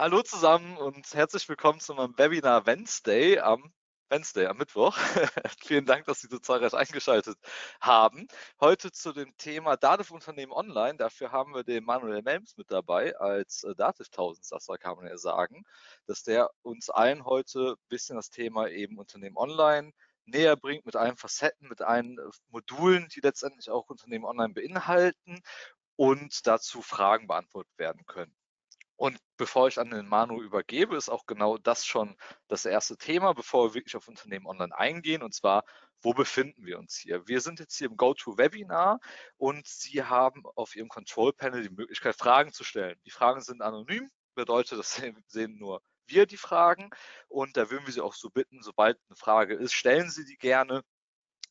Hallo zusammen und herzlich willkommen zu meinem Webinar Wednesday am Wednesday, am Mittwoch. Vielen Dank, dass Sie so zahlreich eingeschaltet haben. Heute zu dem Thema Dativ-Unternehmen online. Dafür haben wir den Manuel Melms mit dabei als äh, Dativ-Tausendsasser, kann man ja sagen, dass der uns allen heute ein bisschen das Thema eben Unternehmen online näher bringt mit allen Facetten, mit allen äh, Modulen, die letztendlich auch Unternehmen online beinhalten und dazu Fragen beantwortet werden können. Und bevor ich an den Manu übergebe, ist auch genau das schon das erste Thema, bevor wir wirklich auf Unternehmen online eingehen. Und zwar, wo befinden wir uns hier? Wir sind jetzt hier im GoToWebinar und Sie haben auf Ihrem Control Panel die Möglichkeit, Fragen zu stellen. Die Fragen sind anonym, bedeutet, das sehen nur wir die Fragen. Und da würden wir Sie auch so bitten, sobald eine Frage ist, stellen Sie die gerne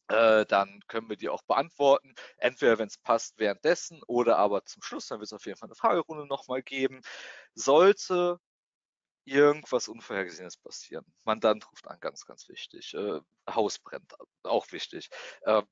äh, dann können wir die auch beantworten. Entweder, wenn es passt, währenddessen oder aber zum Schluss. Dann wird es auf jeden Fall eine Fragerunde nochmal geben. Sollte irgendwas Unvorhergesehenes passieren. Mandant ruft an, ganz, ganz wichtig. Äh, Haus brennt, auch wichtig. Äh,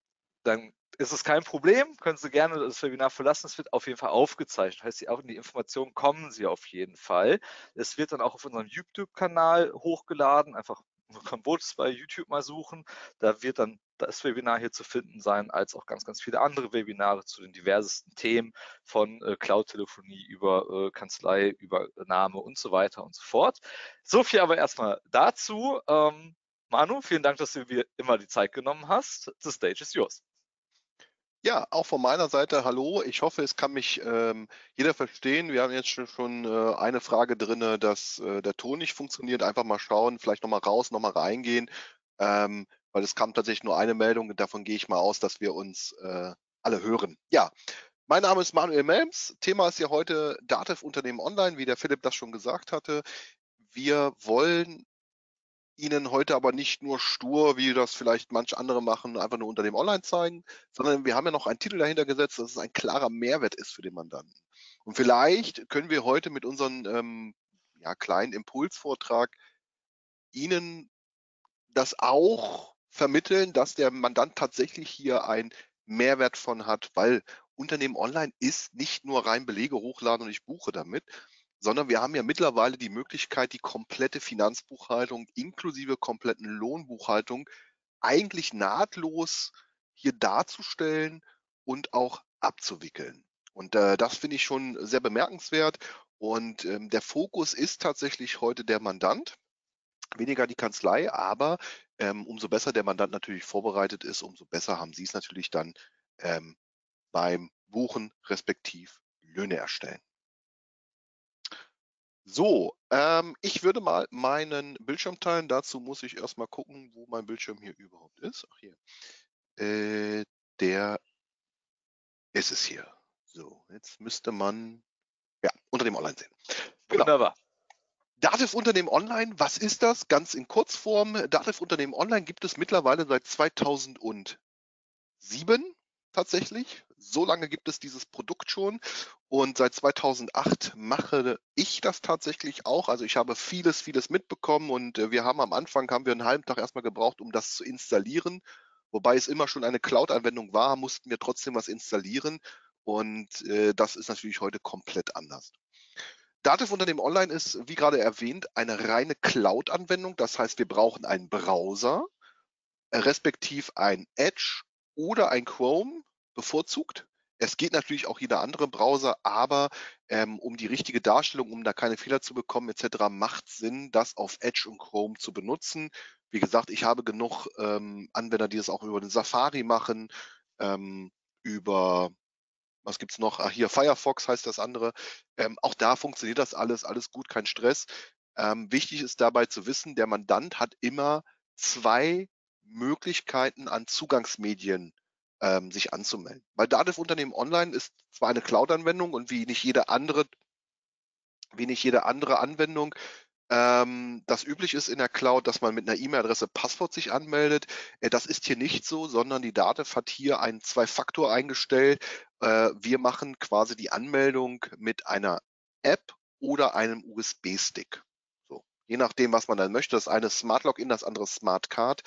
dann ist es kein Problem, können Sie gerne das Webinar verlassen. Es wird auf jeden Fall aufgezeichnet. Heißt, die, die Informationen kommen Sie auf jeden Fall. Es wird dann auch auf unserem YouTube-Kanal hochgeladen. Einfach Kambodscha bei YouTube mal suchen. Da wird dann das Webinar hier zu finden sein, als auch ganz, ganz viele andere Webinare zu den diversesten Themen von äh, Cloud-Telefonie über äh, Kanzlei, Übernahme und so weiter und so fort. So viel aber erstmal dazu. Ähm, Manu, vielen Dank, dass du dir immer die Zeit genommen hast. The stage is yours. Ja, auch von meiner Seite hallo. Ich hoffe, es kann mich ähm, jeder verstehen. Wir haben jetzt schon, schon äh, eine Frage drin, dass äh, der Ton nicht funktioniert. Einfach mal schauen, vielleicht nochmal raus, nochmal reingehen, ähm, weil es kam tatsächlich nur eine Meldung und davon gehe ich mal aus, dass wir uns äh, alle hören. Ja, mein Name ist Manuel Melms. Thema ist ja heute Datev Unternehmen Online, wie der Philipp das schon gesagt hatte. Wir wollen Ihnen heute aber nicht nur stur, wie das vielleicht manche andere machen, einfach nur unter dem Online zeigen, sondern wir haben ja noch einen Titel dahinter gesetzt, dass es ein klarer Mehrwert ist für den Mandanten. Und vielleicht können wir heute mit unserem ähm, ja, kleinen Impulsvortrag Ihnen das auch vermitteln, dass der Mandant tatsächlich hier einen Mehrwert von hat, weil Unternehmen Online ist nicht nur rein Belege hochladen und ich buche damit, sondern wir haben ja mittlerweile die Möglichkeit, die komplette Finanzbuchhaltung inklusive kompletten Lohnbuchhaltung eigentlich nahtlos hier darzustellen und auch abzuwickeln. Und äh, das finde ich schon sehr bemerkenswert. Und ähm, der Fokus ist tatsächlich heute der Mandant, weniger die Kanzlei, aber ähm, umso besser der Mandant natürlich vorbereitet ist, umso besser haben Sie es natürlich dann ähm, beim Buchen respektiv Löhne erstellen. So, ähm, ich würde mal meinen Bildschirm teilen. Dazu muss ich erstmal gucken, wo mein Bildschirm hier überhaupt ist. Ach hier. Äh, der ist es hier. So, jetzt müsste man ja unter dem Online sehen. Genau. Wunderbar. Dativ Unternehmen Online, was ist das? Ganz in Kurzform. Dativ Unternehmen Online gibt es mittlerweile seit 2007 tatsächlich. So lange gibt es dieses Produkt schon und seit 2008 mache ich das tatsächlich auch. Also ich habe vieles, vieles mitbekommen und äh, wir haben am Anfang, haben wir einen halben Tag erstmal gebraucht, um das zu installieren. Wobei es immer schon eine Cloud-Anwendung war, mussten wir trotzdem was installieren und äh, das ist natürlich heute komplett anders. Dativ Unternehmen Online ist, wie gerade erwähnt, eine reine Cloud-Anwendung. Das heißt, wir brauchen einen Browser, respektiv ein Edge oder ein Chrome bevorzugt. Es geht natürlich auch jeder andere Browser, aber ähm, um die richtige Darstellung, um da keine Fehler zu bekommen etc., macht Sinn, das auf Edge und Chrome zu benutzen. Wie gesagt, ich habe genug ähm, Anwender, die das auch über den Safari machen, ähm, über was gibt es noch? Ah, hier Firefox heißt das andere. Ähm, auch da funktioniert das alles, alles gut, kein Stress. Ähm, wichtig ist dabei zu wissen, der Mandant hat immer zwei Möglichkeiten an Zugangsmedien ähm, sich anzumelden. Weil Dativ Unternehmen Online ist zwar eine Cloud-Anwendung und wie nicht jede andere, wie nicht jede andere Anwendung ähm, das üblich ist in der Cloud, dass man mit einer E-Mail-Adresse Passwort sich anmeldet. Äh, das ist hier nicht so, sondern die Dativ hat hier einen Zwei-Faktor eingestellt. Äh, wir machen quasi die Anmeldung mit einer App oder einem USB-Stick. So, je nachdem, was man dann möchte. Das eine ist Smart Login, das andere Smart Card.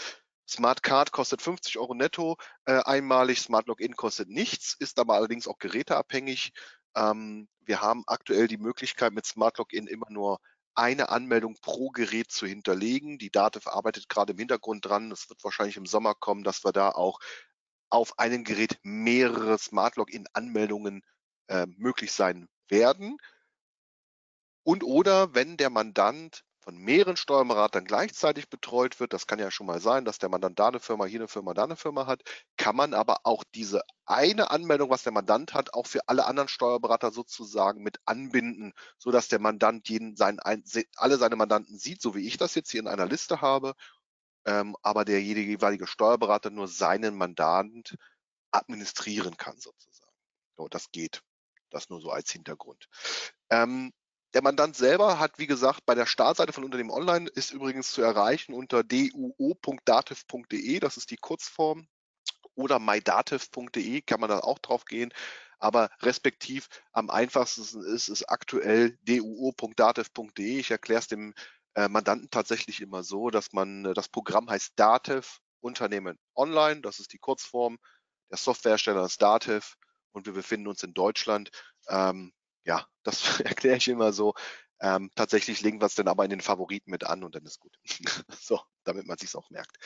Smart Card kostet 50 Euro netto äh, einmalig, Smart Login kostet nichts, ist aber allerdings auch geräteabhängig. Ähm, wir haben aktuell die Möglichkeit mit Smart Login immer nur eine Anmeldung pro Gerät zu hinterlegen. Die Dativ arbeitet gerade im Hintergrund dran. Es wird wahrscheinlich im Sommer kommen, dass wir da auch auf einem Gerät mehrere Smart Login-Anmeldungen äh, möglich sein werden. Und oder wenn der Mandant von mehreren Steuerberatern gleichzeitig betreut wird, das kann ja schon mal sein, dass der Mandant da eine Firma, hier eine Firma, da eine Firma hat, kann man aber auch diese eine Anmeldung, was der Mandant hat, auch für alle anderen Steuerberater sozusagen mit anbinden, sodass der Mandant jeden, seinen, alle seine Mandanten sieht, so wie ich das jetzt hier in einer Liste habe, ähm, aber der jeweilige Steuerberater nur seinen Mandant administrieren kann sozusagen. So, das geht. Das nur so als Hintergrund. Ähm, der Mandant selber hat, wie gesagt, bei der Startseite von Unternehmen Online ist übrigens zu erreichen unter duo.dativ.de, das ist die Kurzform, oder mydativ.de kann man da auch drauf gehen. Aber respektiv am einfachsten ist es aktuell duo.dativ.de. Ich erkläre es dem äh, Mandanten tatsächlich immer so, dass man, äh, das Programm heißt Dativ Unternehmen Online, das ist die Kurzform. Der Softwarehersteller ist Dativ und wir befinden uns in Deutschland. Ähm, ja, das erkläre ich immer so. Ähm, tatsächlich legen wir es dann aber in den Favoriten mit an und dann ist gut. so, damit man sich auch merkt.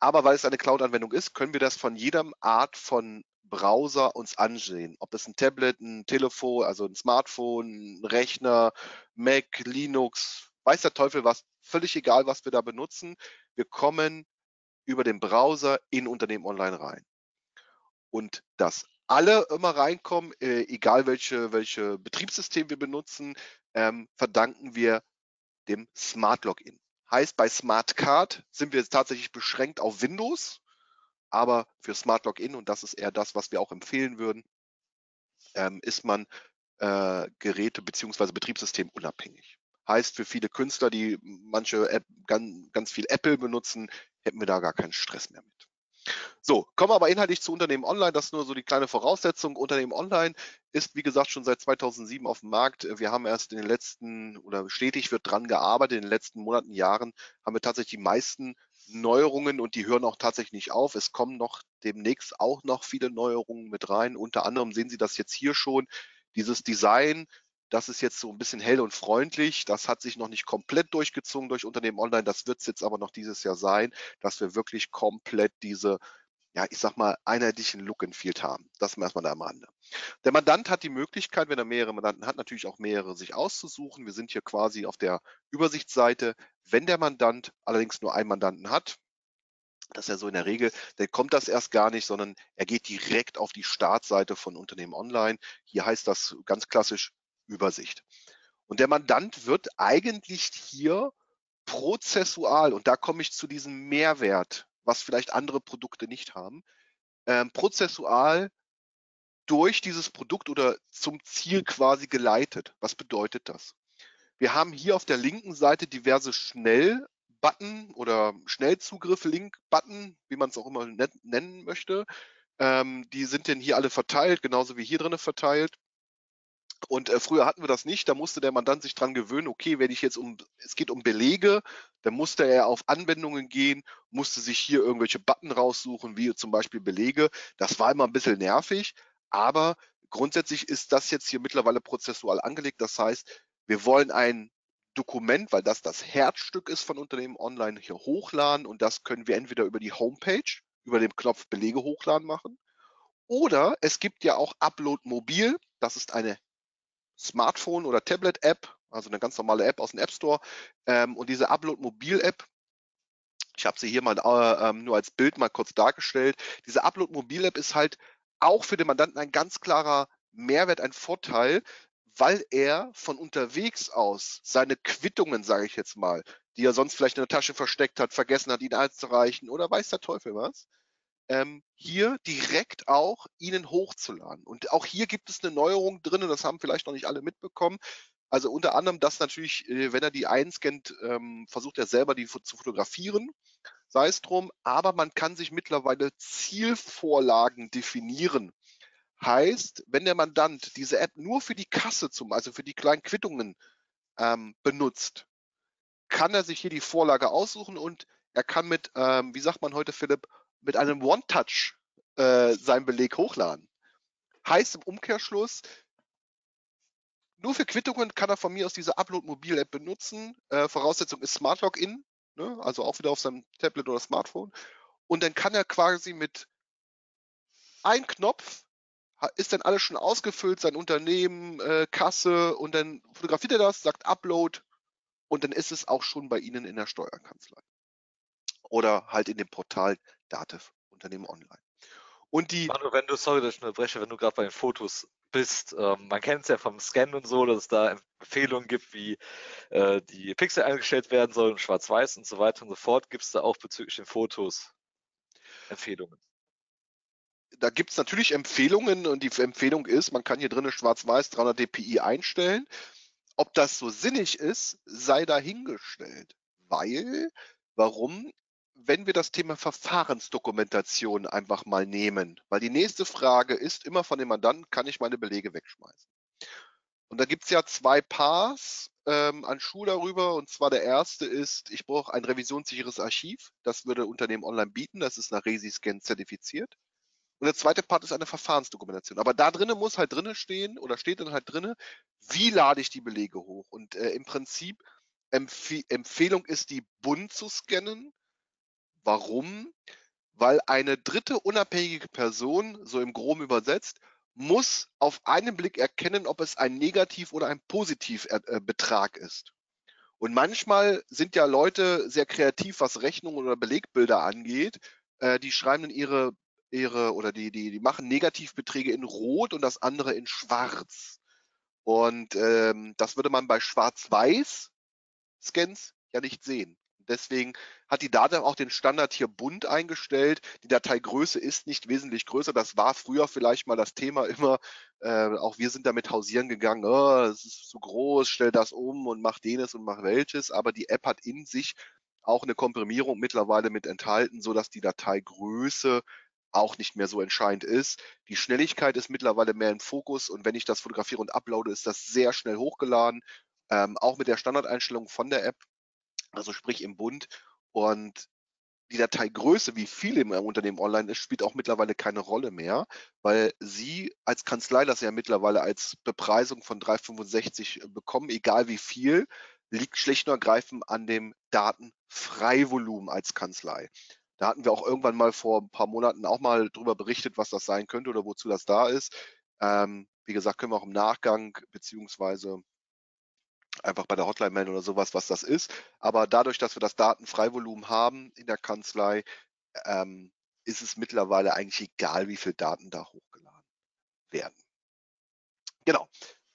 Aber weil es eine Cloud-Anwendung ist, können wir das von jeder Art von Browser uns ansehen. Ob es ein Tablet, ein Telefon, also ein Smartphone, ein Rechner, Mac, Linux, weiß der Teufel was, völlig egal, was wir da benutzen. Wir kommen über den Browser in Unternehmen Online rein. Und das alle immer reinkommen, äh, egal welche, welche Betriebssystem wir benutzen, ähm, verdanken wir dem Smart Login. Heißt, bei Smart Card sind wir tatsächlich beschränkt auf Windows, aber für Smart Login, und das ist eher das, was wir auch empfehlen würden, ähm, ist man äh, Geräte bzw. Betriebssystem unabhängig. Heißt, für viele Künstler, die manche App, ganz, ganz viel Apple benutzen, hätten wir da gar keinen Stress mehr mit. So, kommen wir aber inhaltlich zu Unternehmen Online. Das ist nur so die kleine Voraussetzung. Unternehmen Online ist, wie gesagt, schon seit 2007 auf dem Markt. Wir haben erst in den letzten oder stetig wird dran gearbeitet. In den letzten Monaten, Jahren haben wir tatsächlich die meisten Neuerungen und die hören auch tatsächlich nicht auf. Es kommen noch demnächst auch noch viele Neuerungen mit rein. Unter anderem sehen Sie das jetzt hier schon. Dieses Design, das ist jetzt so ein bisschen hell und freundlich. Das hat sich noch nicht komplett durchgezogen durch Unternehmen Online. Das wird es jetzt aber noch dieses Jahr sein, dass wir wirklich komplett diese ja, ich sag mal, einheitlichen Look and Field haben. Das erstmal da am Rande. Der Mandant hat die Möglichkeit, wenn er mehrere Mandanten hat, natürlich auch mehrere sich auszusuchen. Wir sind hier quasi auf der Übersichtsseite. Wenn der Mandant allerdings nur einen Mandanten hat, das ist ja so in der Regel, dann kommt das erst gar nicht, sondern er geht direkt auf die Startseite von Unternehmen Online. Hier heißt das ganz klassisch Übersicht. Und der Mandant wird eigentlich hier prozessual, und da komme ich zu diesem Mehrwert, was vielleicht andere Produkte nicht haben, ähm, prozessual durch dieses Produkt oder zum Ziel quasi geleitet. Was bedeutet das? Wir haben hier auf der linken Seite diverse Schnell-Button oder Schnellzugriff-Link-Button, wie man es auch immer nennen möchte. Ähm, die sind denn hier alle verteilt, genauso wie hier drinnen verteilt. Und äh, früher hatten wir das nicht, da musste der Mandant sich dran gewöhnen, okay, wenn ich jetzt um, es geht um Belege, dann musste er auf Anwendungen gehen, musste sich hier irgendwelche Button raussuchen, wie zum Beispiel Belege. Das war immer ein bisschen nervig, aber grundsätzlich ist das jetzt hier mittlerweile prozessual angelegt. Das heißt, wir wollen ein Dokument, weil das das Herzstück ist von Unternehmen online, hier hochladen und das können wir entweder über die Homepage, über den Knopf Belege hochladen machen oder es gibt ja auch Upload Mobil. Das ist eine Smartphone- oder Tablet-App, also eine ganz normale App aus dem App Store. Ähm, und diese Upload-Mobil-App, ich habe sie hier mal äh, ähm, nur als Bild mal kurz dargestellt. Diese Upload-Mobil-App ist halt auch für den Mandanten ein ganz klarer Mehrwert, ein Vorteil, weil er von unterwegs aus seine Quittungen, sage ich jetzt mal, die er sonst vielleicht in der Tasche versteckt hat, vergessen hat, ihn einzureichen oder weiß der Teufel was, ähm, hier direkt auch Ihnen hochzuladen. Und auch hier gibt es eine Neuerung drin, und das haben vielleicht noch nicht alle mitbekommen. Also unter anderem, dass natürlich, äh, wenn er die einscannt, ähm, versucht er selber die zu fotografieren, sei es drum, aber man kann sich mittlerweile Zielvorlagen definieren. Heißt, wenn der Mandant diese App nur für die Kasse zum, also für die kleinen Quittungen ähm, benutzt, kann er sich hier die Vorlage aussuchen und er kann mit, ähm, wie sagt man heute, Philipp, mit einem One-Touch äh, seinen Beleg hochladen. Heißt im Umkehrschluss, Nur für Quittungen kann er von mir aus diese Upload Mobil App benutzen. Äh, Voraussetzung ist Smart Login, ne? also auch wieder auf seinem Tablet oder Smartphone. Und dann kann er quasi mit einem Knopf ist dann alles schon ausgefüllt, sein Unternehmen, äh, Kasse und dann fotografiert er das, sagt Upload und dann ist es auch schon bei Ihnen in der Steuerkanzlei. Oder halt in dem Portal Dativ Unternehmen Online. Und die. Manu, wenn du, sorry, dass ich unterbreche, wenn du gerade bei den Fotos bist, ähm, man kennt es ja vom Scan und so, dass es da Empfehlungen gibt, wie äh, die Pixel eingestellt werden sollen, schwarz-weiß und so weiter und so fort. Gibt es da auch bezüglich den Fotos Empfehlungen? da gibt es natürlich Empfehlungen und die Empfehlung ist, man kann hier drinnen schwarz-weiß 300 dpi einstellen. Ob das so sinnig ist, sei dahingestellt. Weil, warum? Wenn wir das Thema Verfahrensdokumentation einfach mal nehmen, weil die nächste Frage ist immer von dem Mandanten, kann ich meine Belege wegschmeißen? Und da gibt es ja zwei Pars ähm, an Schuh darüber. Und zwar der erste ist, ich brauche ein revisionssicheres Archiv. Das würde Unternehmen online bieten. Das ist nach Resiscan zertifiziert. Und der zweite Part ist eine Verfahrensdokumentation. Aber da drinnen muss halt drinnen stehen oder steht dann halt drinnen, wie lade ich die Belege hoch? Und äh, im Prinzip Empf Empfehlung ist, die bunt zu scannen. Warum? Weil eine dritte unabhängige Person, so im Groben übersetzt, muss auf einen Blick erkennen, ob es ein Negativ- oder ein Positivbetrag äh, ist. Und manchmal sind ja Leute sehr kreativ, was Rechnungen oder Belegbilder angeht. Äh, die schreiben dann ihre ihre oder die, die, die machen Negativbeträge in Rot und das andere in Schwarz. Und ähm, das würde man bei Schwarz-Weiß-Scans ja nicht sehen. Deswegen hat die Data auch den Standard hier bunt eingestellt. Die Dateigröße ist nicht wesentlich größer. Das war früher vielleicht mal das Thema immer. Äh, auch wir sind damit hausieren gegangen. Oh, es ist zu groß, stell das um und mach denes und mach welches. Aber die App hat in sich auch eine Komprimierung mittlerweile mit enthalten, sodass die Dateigröße auch nicht mehr so entscheidend ist. Die Schnelligkeit ist mittlerweile mehr im Fokus und wenn ich das fotografiere und uploade, ist das sehr schnell hochgeladen, ähm, auch mit der Standardeinstellung von der App, also sprich im Bund. Und die Dateigröße, wie viel im Unternehmen online ist, spielt auch mittlerweile keine Rolle mehr, weil Sie als Kanzlei das ja mittlerweile als Bepreisung von 365 bekommen, egal wie viel, liegt schlicht und ergreifend an dem Datenfreivolumen als Kanzlei. Da hatten wir auch irgendwann mal vor ein paar Monaten auch mal drüber berichtet, was das sein könnte oder wozu das da ist. Ähm, wie gesagt, können wir auch im Nachgang beziehungsweise einfach bei der Hotline melden oder sowas, was das ist. Aber dadurch, dass wir das Datenfreivolumen haben in der Kanzlei, ähm, ist es mittlerweile eigentlich egal, wie viele Daten da hochgeladen werden. Genau.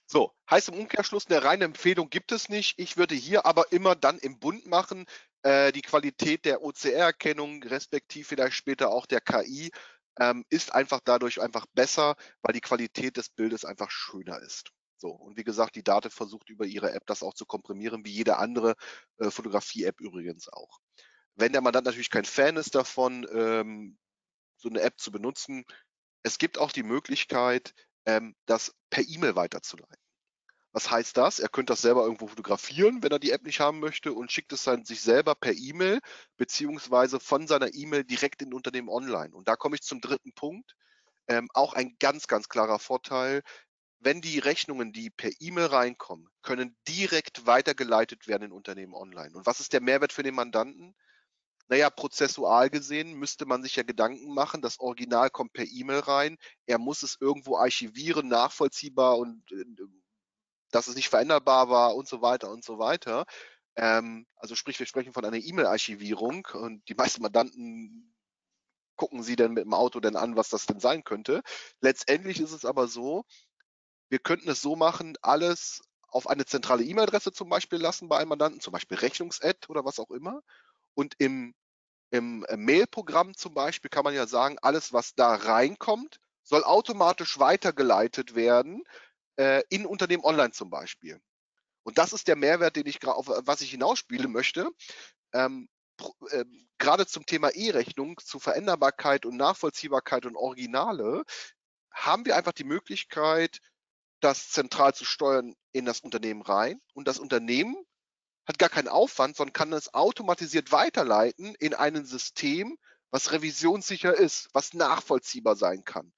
So, heißt im Umkehrschluss, eine reine Empfehlung gibt es nicht. Ich würde hier aber immer dann im Bund machen, äh, die Qualität der OCR-Erkennung, respektive vielleicht später auch der KI, ähm, ist einfach dadurch einfach besser, weil die Qualität des Bildes einfach schöner ist. So, und wie gesagt, die Date versucht über ihre App das auch zu komprimieren, wie jede andere äh, Fotografie-App übrigens auch. Wenn der Mandant natürlich kein Fan ist davon, ähm, so eine App zu benutzen, es gibt auch die Möglichkeit, ähm, das per E-Mail weiterzuleiten. Was heißt das? Er könnte das selber irgendwo fotografieren, wenn er die App nicht haben möchte und schickt es dann sich selber per E-Mail beziehungsweise von seiner E-Mail direkt in Unternehmen online. Und da komme ich zum dritten Punkt. Ähm, auch ein ganz, ganz klarer Vorteil. Wenn die Rechnungen, die per E-Mail reinkommen, können direkt weitergeleitet werden in Unternehmen online. Und was ist der Mehrwert für den Mandanten? Naja, prozessual gesehen müsste man sich ja Gedanken machen, das Original kommt per E-Mail rein, er muss es irgendwo archivieren, nachvollziehbar und äh, dass es nicht veränderbar war und so weiter und so weiter. Ähm, also sprich, wir sprechen von einer E-Mail-Archivierung und die meisten Mandanten gucken sie dann mit dem Auto denn an, was das denn sein könnte. Letztendlich ist es aber so, wir könnten es so machen, alles auf eine zentrale E-Mail-Adresse zum Beispiel lassen bei einem Mandanten, zum Beispiel Rechnungs-Ad oder was auch immer. Und im, im äh, Mail-Programm zum Beispiel kann man ja sagen, alles, was da reinkommt, soll automatisch weitergeleitet werden äh, in Unternehmen online zum Beispiel. Und das ist der Mehrwert, den ich auf was ich hinausspielen möchte. Ähm, äh, gerade zum Thema E-Rechnung, zu Veränderbarkeit und Nachvollziehbarkeit und Originale, haben wir einfach die Möglichkeit, das zentral zu steuern in das Unternehmen rein. Und das Unternehmen hat gar keinen Aufwand, sondern kann es automatisiert weiterleiten in ein System, was revisionssicher ist, was nachvollziehbar sein kann.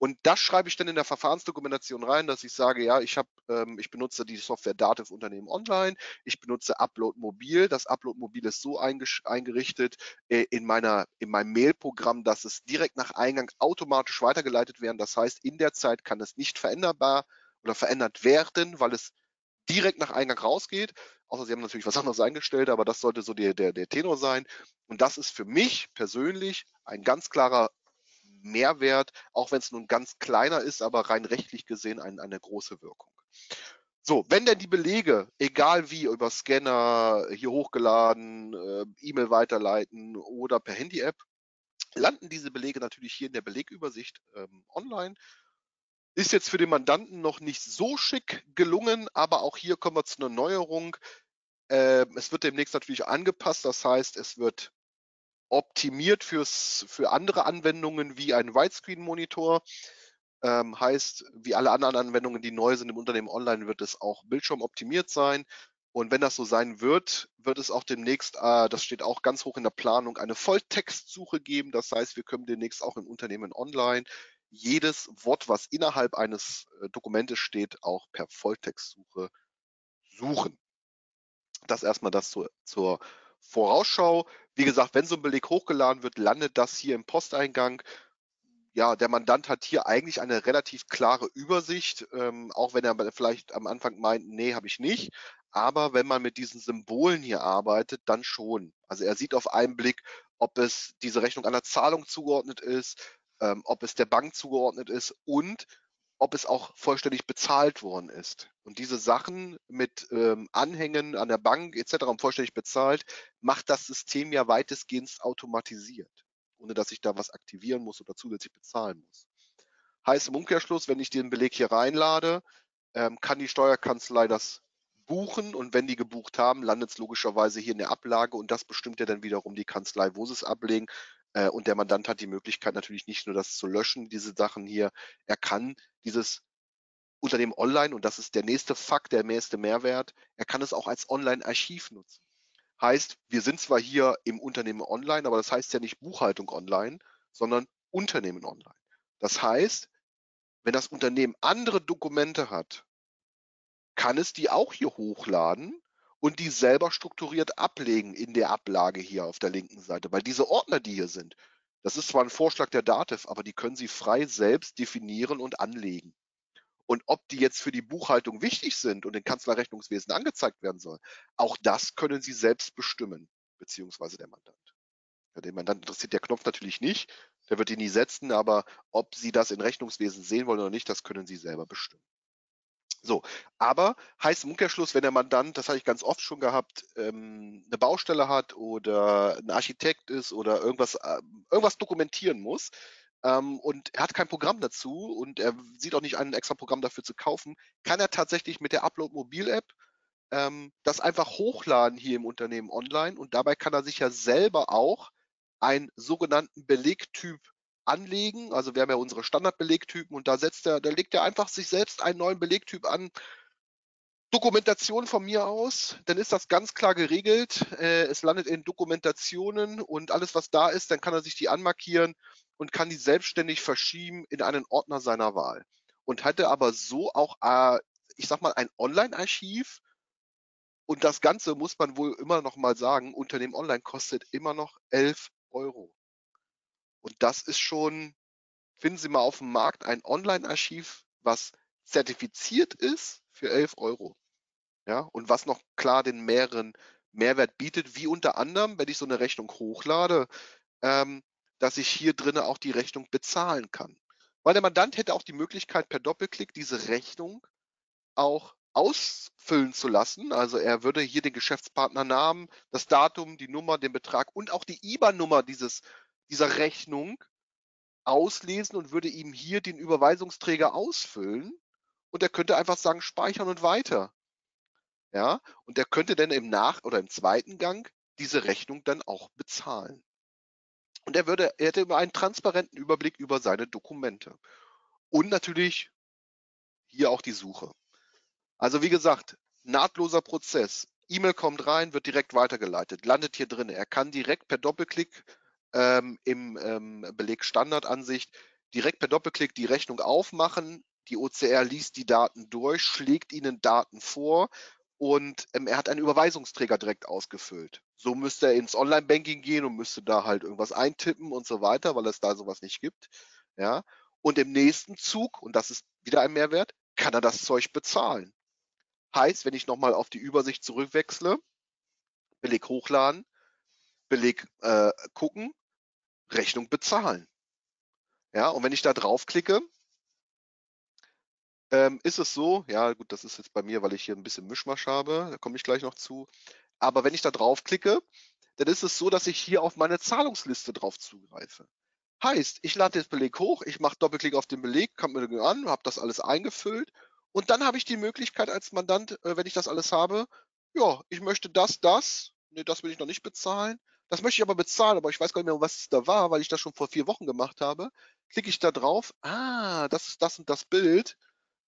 Und das schreibe ich dann in der Verfahrensdokumentation rein, dass ich sage, ja, ich habe, ähm, ich benutze die Software Dativ Unternehmen Online, ich benutze Upload Mobil. Das Upload Mobil ist so eingerichtet äh, in meiner, in meinem Mailprogramm, dass es direkt nach Eingang automatisch weitergeleitet werden. Das heißt, in der Zeit kann es nicht veränderbar oder verändert werden, weil es direkt nach Eingang rausgeht. Außer Sie haben natürlich was anderes eingestellt, aber das sollte so der, der, der Tenor sein. Und das ist für mich persönlich ein ganz klarer Mehrwert, auch wenn es nun ganz kleiner ist, aber rein rechtlich gesehen ein, eine große Wirkung. So, wenn denn die Belege, egal wie, über Scanner hier hochgeladen, äh, E-Mail weiterleiten oder per Handy-App, landen diese Belege natürlich hier in der Belegübersicht ähm, online. Ist jetzt für den Mandanten noch nicht so schick gelungen, aber auch hier kommen wir zu einer Neuerung. Äh, es wird demnächst natürlich angepasst, das heißt, es wird optimiert fürs, für andere Anwendungen wie ein Widescreen-Monitor. Ähm, heißt, wie alle anderen Anwendungen, die neu sind im Unternehmen online, wird es auch bildschirmoptimiert sein. Und wenn das so sein wird, wird es auch demnächst, äh, das steht auch ganz hoch in der Planung, eine Volltextsuche geben. Das heißt, wir können demnächst auch im Unternehmen online jedes Wort, was innerhalb eines äh, Dokumentes steht, auch per Volltextsuche suchen. Das erstmal das zur, zur Vorausschau. Wie gesagt, wenn so ein Beleg hochgeladen wird, landet das hier im Posteingang. Ja, der Mandant hat hier eigentlich eine relativ klare Übersicht, ähm, auch wenn er vielleicht am Anfang meint, nee, habe ich nicht. Aber wenn man mit diesen Symbolen hier arbeitet, dann schon. Also er sieht auf einen Blick, ob es diese Rechnung einer Zahlung zugeordnet ist, ähm, ob es der Bank zugeordnet ist und ob es auch vollständig bezahlt worden ist. Und diese Sachen mit ähm, Anhängen an der Bank etc. und vollständig bezahlt, macht das System ja weitestgehend automatisiert, ohne dass ich da was aktivieren muss oder zusätzlich bezahlen muss. Heißt im Umkehrschluss, wenn ich den Beleg hier reinlade, ähm, kann die Steuerkanzlei das buchen und wenn die gebucht haben, landet es logischerweise hier in der Ablage und das bestimmt ja dann wiederum die Kanzlei, wo sie es ablegen. Äh, und der Mandant hat die Möglichkeit natürlich nicht nur das zu löschen, diese Sachen hier, er kann dieses Unternehmen online, und das ist der nächste Fakt, der nächste Mehrwert, er kann es auch als Online-Archiv nutzen. Heißt, wir sind zwar hier im Unternehmen online, aber das heißt ja nicht Buchhaltung online, sondern Unternehmen online. Das heißt, wenn das Unternehmen andere Dokumente hat, kann es die auch hier hochladen und die selber strukturiert ablegen in der Ablage hier auf der linken Seite. Weil diese Ordner, die hier sind, das ist zwar ein Vorschlag der Dativ, aber die können Sie frei selbst definieren und anlegen. Und ob die jetzt für die Buchhaltung wichtig sind und den Kanzlerrechnungswesen angezeigt werden sollen, auch das können Sie selbst bestimmen, beziehungsweise der Mandant. Ja, den Mandant interessiert der Knopf natürlich nicht, der wird ihn nie setzen, aber ob Sie das in Rechnungswesen sehen wollen oder nicht, das können Sie selber bestimmen. So, aber heißt im Umkehrschluss, wenn der Mandant, das habe ich ganz oft schon gehabt, ähm, eine Baustelle hat oder ein Architekt ist oder irgendwas, äh, irgendwas dokumentieren muss ähm, und er hat kein Programm dazu und er sieht auch nicht ein extra Programm dafür zu kaufen, kann er tatsächlich mit der Upload Mobil App ähm, das einfach hochladen hier im Unternehmen online und dabei kann er sich ja selber auch einen sogenannten Belegtyp anlegen. Also wir haben ja unsere Standardbelegtypen und da setzt er, da legt er einfach sich selbst einen neuen Belegtyp an. Dokumentation von mir aus, dann ist das ganz klar geregelt. Äh, es landet in Dokumentationen und alles, was da ist, dann kann er sich die anmarkieren und kann die selbstständig verschieben in einen Ordner seiner Wahl. Und hatte aber so auch, äh, ich sag mal, ein Online-Archiv. Und das Ganze muss man wohl immer noch mal sagen, Unternehmen Online kostet immer noch 11 Euro. Und das ist schon, finden Sie mal auf dem Markt ein Online-Archiv, was zertifiziert ist für 11 Euro. Ja, und was noch klar den mehreren Mehrwert bietet, wie unter anderem, wenn ich so eine Rechnung hochlade, ähm, dass ich hier drinnen auch die Rechnung bezahlen kann. Weil der Mandant hätte auch die Möglichkeit, per Doppelklick diese Rechnung auch ausfüllen zu lassen. Also er würde hier den Geschäftspartnernamen, das Datum, die Nummer, den Betrag und auch die IBAN-Nummer dieses dieser Rechnung auslesen und würde ihm hier den Überweisungsträger ausfüllen und er könnte einfach sagen, speichern und weiter. Ja, und er könnte dann im Nach- oder im zweiten Gang diese Rechnung dann auch bezahlen. Und er würde, er hätte einen transparenten Überblick über seine Dokumente. Und natürlich hier auch die Suche. Also wie gesagt, nahtloser Prozess. E-Mail kommt rein, wird direkt weitergeleitet, landet hier drin. Er kann direkt per Doppelklick ähm, im ähm, Beleg Standardansicht direkt per Doppelklick die Rechnung aufmachen. Die OCR liest die Daten durch, schlägt Ihnen Daten vor und ähm, er hat einen Überweisungsträger direkt ausgefüllt. So müsste er ins Online-Banking gehen und müsste da halt irgendwas eintippen und so weiter, weil es da sowas nicht gibt. Ja. Und im nächsten Zug, und das ist wieder ein Mehrwert, kann er das Zeug bezahlen. Heißt, wenn ich nochmal auf die Übersicht zurückwechsle, Beleg hochladen, Beleg äh, gucken, Rechnung bezahlen. Ja, und wenn ich da draufklicke, ähm, ist es so, ja gut, das ist jetzt bei mir, weil ich hier ein bisschen Mischmasch habe, da komme ich gleich noch zu. Aber wenn ich da draufklicke, dann ist es so, dass ich hier auf meine Zahlungsliste drauf zugreife. Heißt, ich lade den Beleg hoch, ich mache Doppelklick auf den Beleg, komme mir an, habe das alles eingefüllt und dann habe ich die Möglichkeit als Mandant, äh, wenn ich das alles habe, ja, ich möchte das, das, nee, das will ich noch nicht bezahlen, das möchte ich aber bezahlen, aber ich weiß gar nicht mehr, was es da war, weil ich das schon vor vier Wochen gemacht habe. Klicke ich da drauf, ah, das ist das und das Bild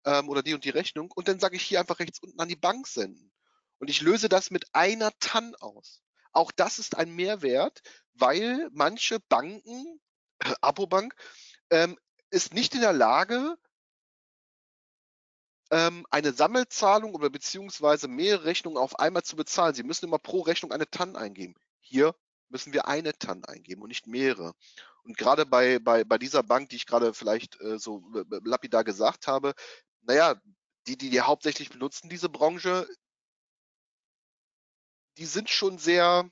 ähm, oder die und die Rechnung und dann sage ich hier einfach rechts unten an die Bank senden. Und ich löse das mit einer TAN aus. Auch das ist ein Mehrwert, weil manche Banken, äh, Abobank, ähm, ist nicht in der Lage, ähm, eine Sammelzahlung oder beziehungsweise mehrere Rechnungen auf einmal zu bezahlen. Sie müssen immer pro Rechnung eine TAN eingeben. Hier müssen wir eine TAN eingeben und nicht mehrere. Und gerade bei, bei, bei dieser Bank, die ich gerade vielleicht äh, so lapidar gesagt habe, naja, die, die die hauptsächlich benutzen, diese Branche, die sind schon sehr,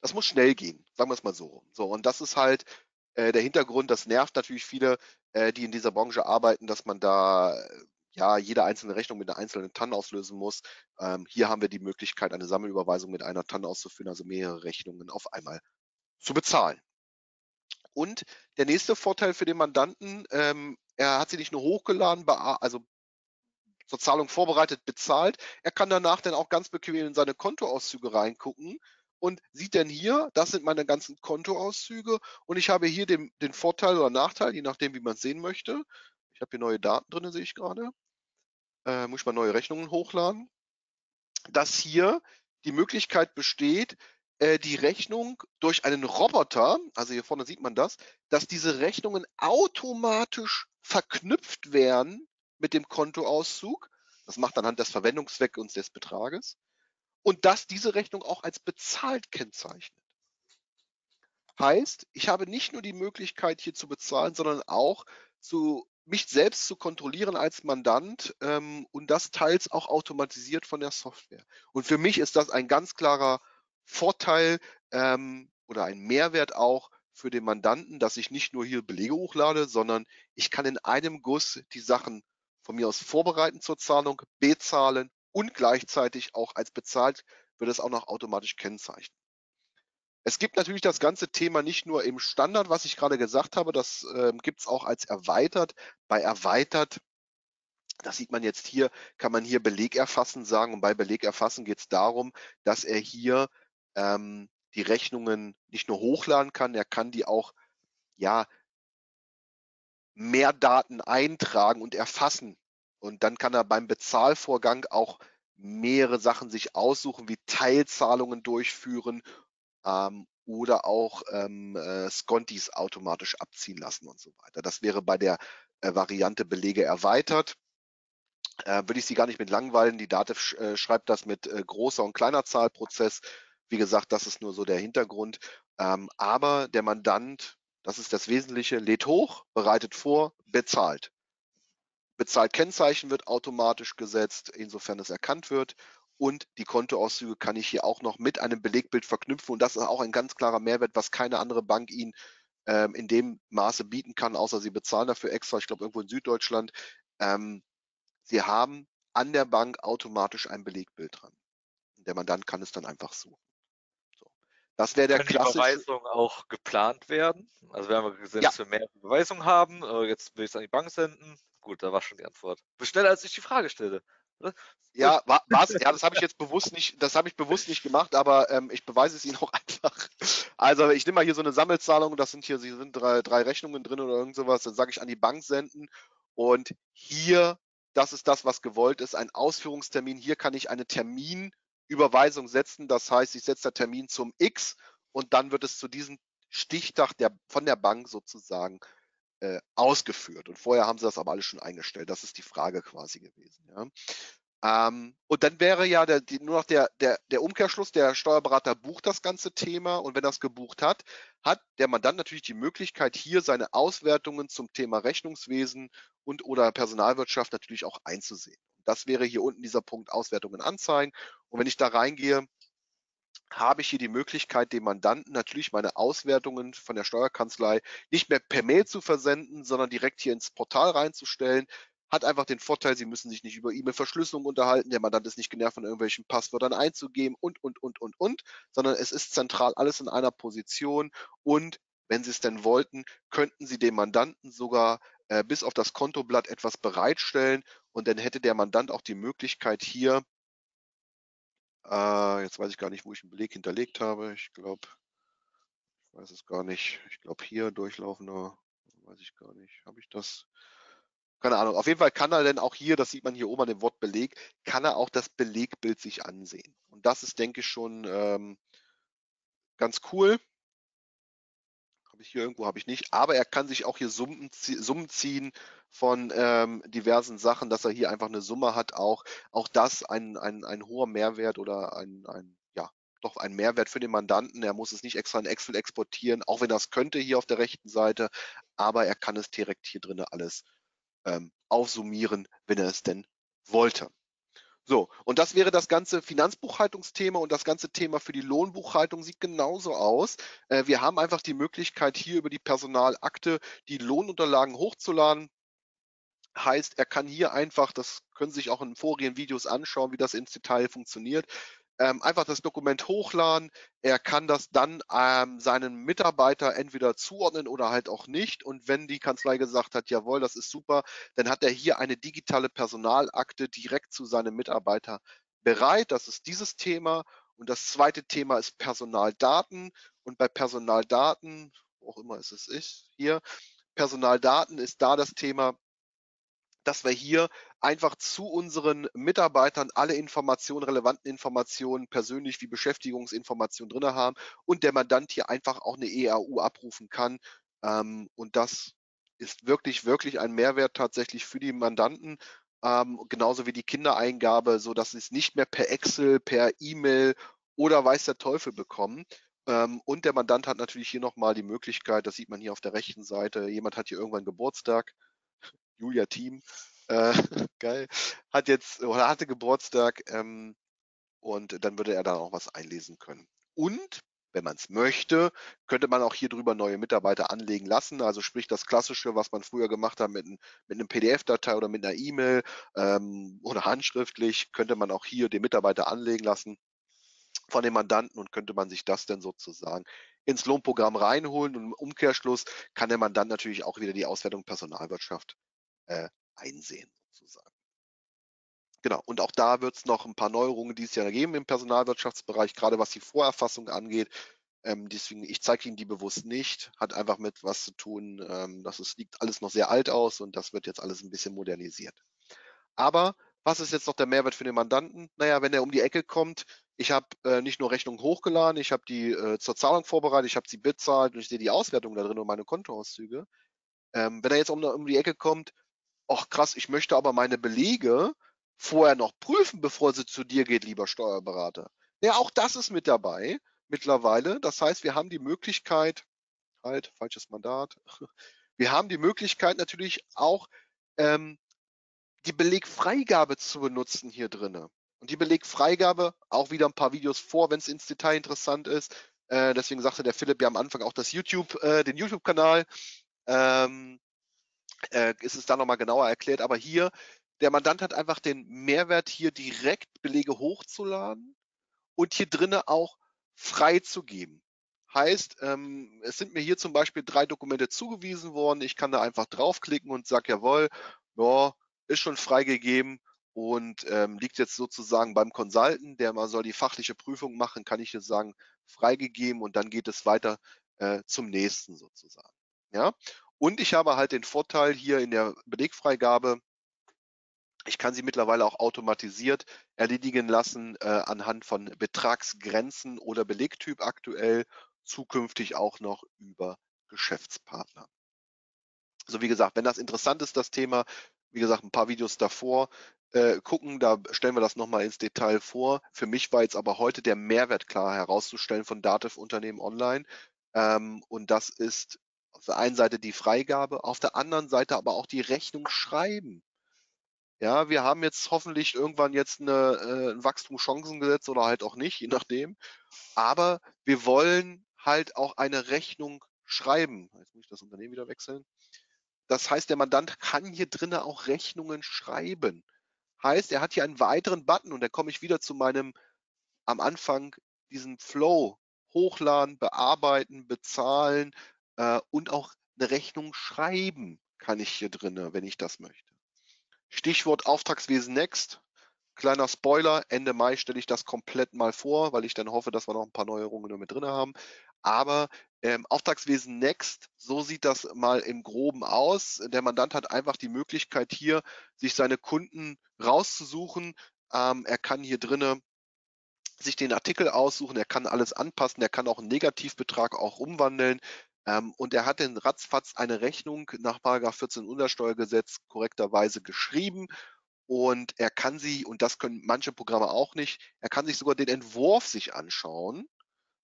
das muss schnell gehen, sagen wir es mal so. So, und das ist halt äh, der Hintergrund, das nervt natürlich viele, äh, die in dieser Branche arbeiten, dass man da ja, jede einzelne Rechnung mit einer einzelnen TAN auslösen muss. Ähm, hier haben wir die Möglichkeit, eine Sammelüberweisung mit einer TAN auszuführen, also mehrere Rechnungen auf einmal zu bezahlen. Und der nächste Vorteil für den Mandanten, ähm, er hat sie nicht nur hochgeladen, also zur Zahlung vorbereitet, bezahlt. Er kann danach dann auch ganz bequem in seine Kontoauszüge reingucken und sieht dann hier, das sind meine ganzen Kontoauszüge und ich habe hier den, den Vorteil oder Nachteil, je nachdem, wie man es sehen möchte. Ich habe hier neue Daten drin, sehe ich gerade äh, muss ich mal neue Rechnungen hochladen, dass hier die Möglichkeit besteht, äh, die Rechnung durch einen Roboter, also hier vorne sieht man das, dass diese Rechnungen automatisch verknüpft werden mit dem Kontoauszug. Das macht anhand des Verwendungszwecks und des Betrages. Und dass diese Rechnung auch als bezahlt kennzeichnet. Heißt, ich habe nicht nur die Möglichkeit hier zu bezahlen, sondern auch zu mich selbst zu kontrollieren als Mandant ähm, und das teils auch automatisiert von der Software. Und für mich ist das ein ganz klarer Vorteil ähm, oder ein Mehrwert auch für den Mandanten, dass ich nicht nur hier Belege hochlade, sondern ich kann in einem Guss die Sachen von mir aus vorbereiten zur Zahlung, bezahlen und gleichzeitig auch als bezahlt wird es auch noch automatisch kennzeichnen. Es gibt natürlich das ganze Thema nicht nur im Standard, was ich gerade gesagt habe, das äh, gibt es auch als erweitert. Bei erweitert, das sieht man jetzt hier, kann man hier Beleg erfassen sagen. Und bei Beleg erfassen geht es darum, dass er hier ähm, die Rechnungen nicht nur hochladen kann, er kann die auch ja mehr Daten eintragen und erfassen. Und dann kann er beim Bezahlvorgang auch mehrere Sachen sich aussuchen, wie Teilzahlungen durchführen ähm, oder auch ähm, äh, Scontis automatisch abziehen lassen und so weiter. Das wäre bei der äh, Variante Belege erweitert. Äh, würde ich Sie gar nicht mit langweilen. Die DATEV äh, schreibt das mit äh, großer und kleiner Zahlprozess. Wie gesagt, das ist nur so der Hintergrund. Ähm, aber der Mandant, das ist das Wesentliche, lädt hoch, bereitet vor, bezahlt. Bezahlt Kennzeichen wird automatisch gesetzt, insofern es erkannt wird und die Kontoauszüge kann ich hier auch noch mit einem Belegbild verknüpfen und das ist auch ein ganz klarer Mehrwert, was keine andere Bank Ihnen ähm, in dem Maße bieten kann, außer Sie bezahlen dafür extra, ich glaube irgendwo in Süddeutschland. Ähm, Sie haben an der Bank automatisch ein Belegbild dran. Der Mandant kann es dann einfach suchen. Das wäre der klassische. Die Überweisungen auch geplant werden? Also wir haben gesehen, ja. dass wir mehr Überweisungen haben. Äh, jetzt will ich es an die Bank senden. Gut, da war schon die Antwort. Schneller als ich die Frage stelle. Ja, war, war's, ja, das habe ich jetzt bewusst nicht, das habe ich bewusst nicht gemacht, aber ähm, ich beweise es Ihnen auch einfach. Also ich nehme mal hier so eine Sammelzahlung, das sind hier, sind drei, drei Rechnungen drin oder irgend sowas, dann sage ich an die Bank senden und hier, das ist das, was gewollt ist, ein Ausführungstermin. Hier kann ich eine Terminüberweisung setzen, das heißt, ich setze der Termin zum X und dann wird es zu diesem Stichtag der, von der Bank sozusagen äh, ausgeführt. Und vorher haben sie das aber alles schon eingestellt. Das ist die Frage quasi gewesen. Ja. Ähm, und dann wäre ja der, die, nur noch der, der, der Umkehrschluss, der Steuerberater bucht das ganze Thema und wenn er es gebucht hat, hat der Mandant natürlich die Möglichkeit, hier seine Auswertungen zum Thema Rechnungswesen und oder Personalwirtschaft natürlich auch einzusehen. Das wäre hier unten dieser Punkt Auswertungen anzeigen. Und wenn ich da reingehe, habe ich hier die Möglichkeit, dem Mandanten natürlich meine Auswertungen von der Steuerkanzlei nicht mehr per Mail zu versenden, sondern direkt hier ins Portal reinzustellen. Hat einfach den Vorteil, Sie müssen sich nicht über E-Mail-Verschlüsselung unterhalten, der Mandant ist nicht genervt von irgendwelchen Passwörtern einzugeben und, und, und, und, und, sondern es ist zentral alles in einer Position und wenn Sie es denn wollten, könnten Sie dem Mandanten sogar äh, bis auf das Kontoblatt etwas bereitstellen und dann hätte der Mandant auch die Möglichkeit hier äh, jetzt weiß ich gar nicht, wo ich einen Beleg hinterlegt habe. Ich glaube, ich weiß es gar nicht. Ich glaube hier durchlaufender, weiß ich gar nicht. Habe ich das? Keine Ahnung. Auf jeden Fall kann er denn auch hier, das sieht man hier oben an dem Wort Beleg, kann er auch das Belegbild sich ansehen. Und das ist, denke ich, schon ähm, ganz cool. Habe ich hier irgendwo, habe ich nicht. Aber er kann sich auch hier Summen, Summen ziehen von ähm, diversen Sachen, dass er hier einfach eine Summe hat. Auch, auch das ein, ein, ein hoher Mehrwert oder ein, ein, doch ein Mehrwert für den Mandanten. Er muss es nicht extra in Excel exportieren, auch wenn das könnte hier auf der rechten Seite. Aber er kann es direkt hier drin alles ähm, aufsummieren, wenn er es denn wollte. So, und das wäre das ganze Finanzbuchhaltungsthema und das ganze Thema für die Lohnbuchhaltung sieht genauso aus. Äh, wir haben einfach die Möglichkeit, hier über die Personalakte die Lohnunterlagen hochzuladen. Heißt, er kann hier einfach, das können Sie sich auch in vorigen Videos anschauen, wie das ins Detail funktioniert, ähm, einfach das Dokument hochladen. Er kann das dann ähm, seinen Mitarbeiter entweder zuordnen oder halt auch nicht. Und wenn die Kanzlei gesagt hat, jawohl, das ist super, dann hat er hier eine digitale Personalakte direkt zu seinem Mitarbeiter bereit. Das ist dieses Thema. Und das zweite Thema ist Personaldaten. Und bei Personaldaten, wo auch immer es ist, hier, Personaldaten ist da das Thema, dass wir hier einfach zu unseren Mitarbeitern alle Informationen, relevanten Informationen, persönlich wie Beschäftigungsinformationen drin haben und der Mandant hier einfach auch eine EAU abrufen kann. Ähm, und das ist wirklich, wirklich ein Mehrwert tatsächlich für die Mandanten, ähm, genauso wie die Kindereingabe, so dass sie es nicht mehr per Excel, per E-Mail oder weiß der Teufel bekommen. Ähm, und der Mandant hat natürlich hier nochmal die Möglichkeit, das sieht man hier auf der rechten Seite, jemand hat hier irgendwann Geburtstag, Julia Team, äh, geil, hat jetzt oder hatte Geburtstag ähm, und dann würde er da auch was einlesen können. Und wenn man es möchte, könnte man auch hier drüber neue Mitarbeiter anlegen lassen. Also sprich das Klassische, was man früher gemacht hat mit, mit einem PDF-Datei oder mit einer E-Mail ähm, oder handschriftlich, könnte man auch hier den Mitarbeiter anlegen lassen von dem Mandanten und könnte man sich das dann sozusagen ins Lohnprogramm reinholen. Und im Umkehrschluss kann der Mandant natürlich auch wieder die Auswertung Personalwirtschaft äh, einsehen, sozusagen. Genau, und auch da wird es noch ein paar Neuerungen dieses Jahr geben im Personalwirtschaftsbereich, gerade was die Vorerfassung angeht. Ähm, deswegen, ich zeige Ihnen die bewusst nicht, hat einfach mit was zu tun, ähm, dass es liegt alles noch sehr alt aus und das wird jetzt alles ein bisschen modernisiert. Aber was ist jetzt noch der Mehrwert für den Mandanten? Naja, wenn er um die Ecke kommt, ich habe äh, nicht nur Rechnungen hochgeladen, ich habe die äh, zur Zahlung vorbereitet, ich habe sie bezahlt und ich sehe die Auswertung da drin und meine Kontoauszüge. Ähm, wenn er jetzt um, um die Ecke kommt, ach krass, ich möchte aber meine Belege vorher noch prüfen, bevor sie zu dir geht, lieber Steuerberater. Ja, auch das ist mit dabei mittlerweile. Das heißt, wir haben die Möglichkeit, halt, falsches Mandat, wir haben die Möglichkeit natürlich auch ähm, die Belegfreigabe zu benutzen hier drinne. Und die Belegfreigabe, auch wieder ein paar Videos vor, wenn es ins Detail interessant ist. Äh, deswegen sagte der Philipp ja am Anfang auch das YouTube, äh, den YouTube-Kanal. Ähm, äh, ist es da nochmal genauer erklärt. Aber hier, der Mandant hat einfach den Mehrwert, hier direkt Belege hochzuladen und hier drinnen auch freizugeben. Heißt, ähm, es sind mir hier zum Beispiel drei Dokumente zugewiesen worden. Ich kann da einfach draufklicken und sage, jawohl, ja, ist schon freigegeben und ähm, liegt jetzt sozusagen beim Consultant, der mal soll die fachliche Prüfung machen, kann ich jetzt sagen, freigegeben und dann geht es weiter äh, zum nächsten sozusagen. Ja, und ich habe halt den Vorteil hier in der Belegfreigabe, ich kann sie mittlerweile auch automatisiert erledigen lassen äh, anhand von Betragsgrenzen oder Belegtyp aktuell, zukünftig auch noch über Geschäftspartner. Also wie gesagt, wenn das interessant ist, das Thema, wie gesagt, ein paar Videos davor äh, gucken, da stellen wir das nochmal ins Detail vor. Für mich war jetzt aber heute der Mehrwert klar herauszustellen von Dativ Unternehmen Online. Ähm, und das ist auf der einen Seite die Freigabe, auf der anderen Seite aber auch die Rechnung schreiben. Ja, wir haben jetzt hoffentlich irgendwann jetzt eine, äh, ein Wachstumschancengesetz oder halt auch nicht, je nachdem. Aber wir wollen halt auch eine Rechnung schreiben. Jetzt muss ich das Unternehmen wieder wechseln. Das heißt, der Mandant kann hier drinnen auch Rechnungen schreiben. Heißt, er hat hier einen weiteren Button und da komme ich wieder zu meinem am Anfang diesen Flow hochladen, bearbeiten, bezahlen äh, und auch eine Rechnung schreiben kann ich hier drinnen, wenn ich das möchte. Stichwort Auftragswesen Next. Kleiner Spoiler, Ende Mai stelle ich das komplett mal vor, weil ich dann hoffe, dass wir noch ein paar Neuerungen mit drin haben. Aber ähm, Auftragswesen Next, so sieht das mal im Groben aus. Der Mandant hat einfach die Möglichkeit hier, sich seine Kunden rauszusuchen. Ähm, er kann hier drinnen sich den Artikel aussuchen, er kann alles anpassen, er kann auch einen Negativbetrag auch umwandeln. Ähm, und er hat den ratzfatz eine Rechnung nach 14 Untersteuergesetz korrekterweise geschrieben. Und er kann sie, und das können manche Programme auch nicht, er kann sich sogar den Entwurf sich anschauen.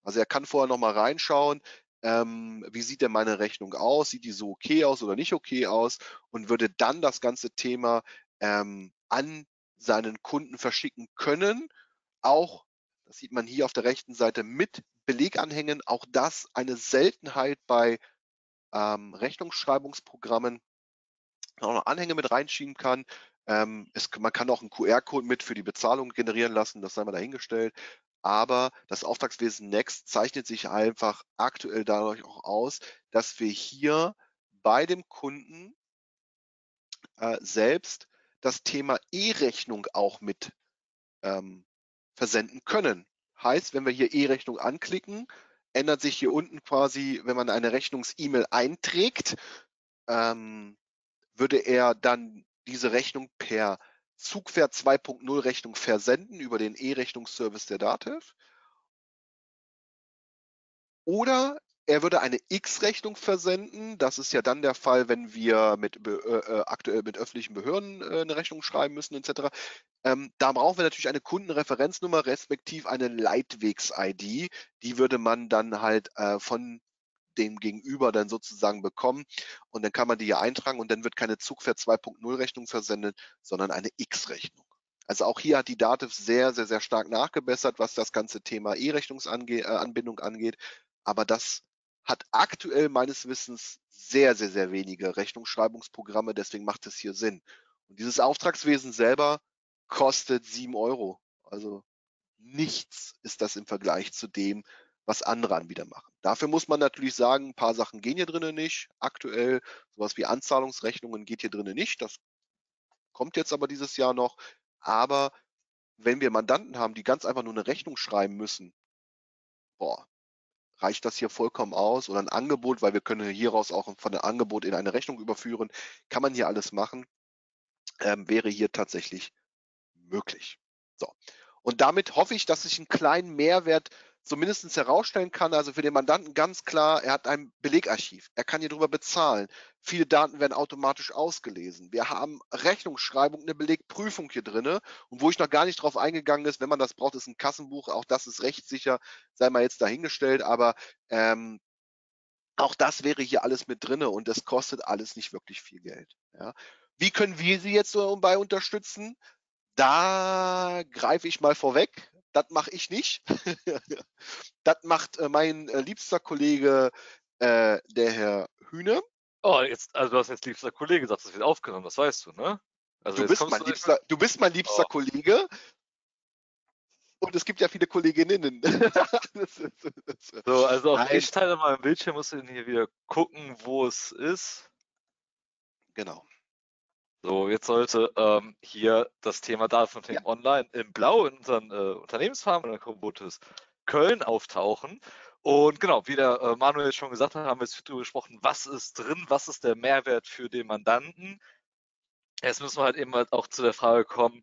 Also er kann vorher nochmal reinschauen, ähm, wie sieht denn meine Rechnung aus, sieht die so okay aus oder nicht okay aus? Und würde dann das ganze Thema ähm, an seinen Kunden verschicken können, auch das sieht man hier auf der rechten Seite mit Beleganhängen. Auch das eine Seltenheit bei ähm, Rechnungsschreibungsprogrammen. Auch noch Anhänge mit reinschieben kann. Ähm, es, man kann auch einen QR-Code mit für die Bezahlung generieren lassen, das sei mal dahingestellt. Aber das Auftragswesen Next zeichnet sich einfach aktuell dadurch auch aus, dass wir hier bei dem Kunden äh, selbst das Thema E-Rechnung auch mit ähm, versenden können. Heißt, wenn wir hier E-Rechnung anklicken, ändert sich hier unten quasi, wenn man eine Rechnungs-E-Mail einträgt, ähm, würde er dann diese Rechnung per Zugpferd 2.0 Rechnung versenden über den E-Rechnungsservice der Dativ. Oder er würde eine X-Rechnung versenden. Das ist ja dann der Fall, wenn wir mit, äh, äh, aktuell mit öffentlichen Behörden äh, eine Rechnung schreiben müssen etc. Ähm, da brauchen wir natürlich eine Kundenreferenznummer respektive eine Leitwegs-ID. Die würde man dann halt äh, von dem Gegenüber dann sozusagen bekommen und dann kann man die hier eintragen und dann wird keine Zugpferd 2.0 Rechnung versendet, sondern eine X-Rechnung. Also auch hier hat die Dativ sehr, sehr, sehr stark nachgebessert, was das ganze Thema E-Rechnungsanbindung angeht. Aber das hat aktuell meines Wissens sehr, sehr, sehr wenige Rechnungsschreibungsprogramme, deswegen macht es hier Sinn. Und dieses Auftragswesen selber kostet sieben Euro. Also nichts ist das im Vergleich zu dem, was andere Anbieter machen. Dafür muss man natürlich sagen, ein paar Sachen gehen hier drinnen nicht. Aktuell sowas wie Anzahlungsrechnungen geht hier drinnen nicht. Das kommt jetzt aber dieses Jahr noch. Aber wenn wir Mandanten haben, die ganz einfach nur eine Rechnung schreiben müssen, boah, reicht das hier vollkommen aus oder ein Angebot, weil wir können hieraus auch von einem Angebot in eine Rechnung überführen, kann man hier alles machen, ähm, wäre hier tatsächlich möglich. So. Und damit hoffe ich, dass ich einen kleinen Mehrwert zumindest herausstellen kann, also für den Mandanten ganz klar, er hat ein Belegarchiv, er kann hier drüber bezahlen. Viele Daten werden automatisch ausgelesen. Wir haben Rechnungsschreibung, eine Belegprüfung hier drin. Und wo ich noch gar nicht drauf eingegangen ist, wenn man das braucht, ist ein Kassenbuch. Auch das ist rechtssicher, sei mal jetzt dahingestellt. Aber ähm, auch das wäre hier alles mit drin und das kostet alles nicht wirklich viel Geld. Ja. Wie können wir Sie jetzt so bei unterstützen? Da greife ich mal vorweg. Das mache ich nicht. das macht äh, mein äh, liebster Kollege, äh, der Herr Hühne. Oh, jetzt, also du hast jetzt liebster Kollege gesagt, das wird aufgenommen, das weißt du, ne? Also du, bist mein du, liebster, du bist mein liebster oh. Kollege. Und es gibt ja viele Kolleginnen. so, also auf ich teile mal im Bildschirm, musst du hier wieder gucken, wo es ist. Genau. So, jetzt sollte ähm, hier das Thema Datenunternehmen ja. online in Blau in unseren äh, Unternehmensfarben oder Kobotis Köln auftauchen. Und genau, wie der äh, Manuel schon gesagt hat, haben wir jetzt darüber gesprochen, was ist drin, was ist der Mehrwert für den Mandanten. Jetzt müssen wir halt eben halt auch zu der Frage kommen,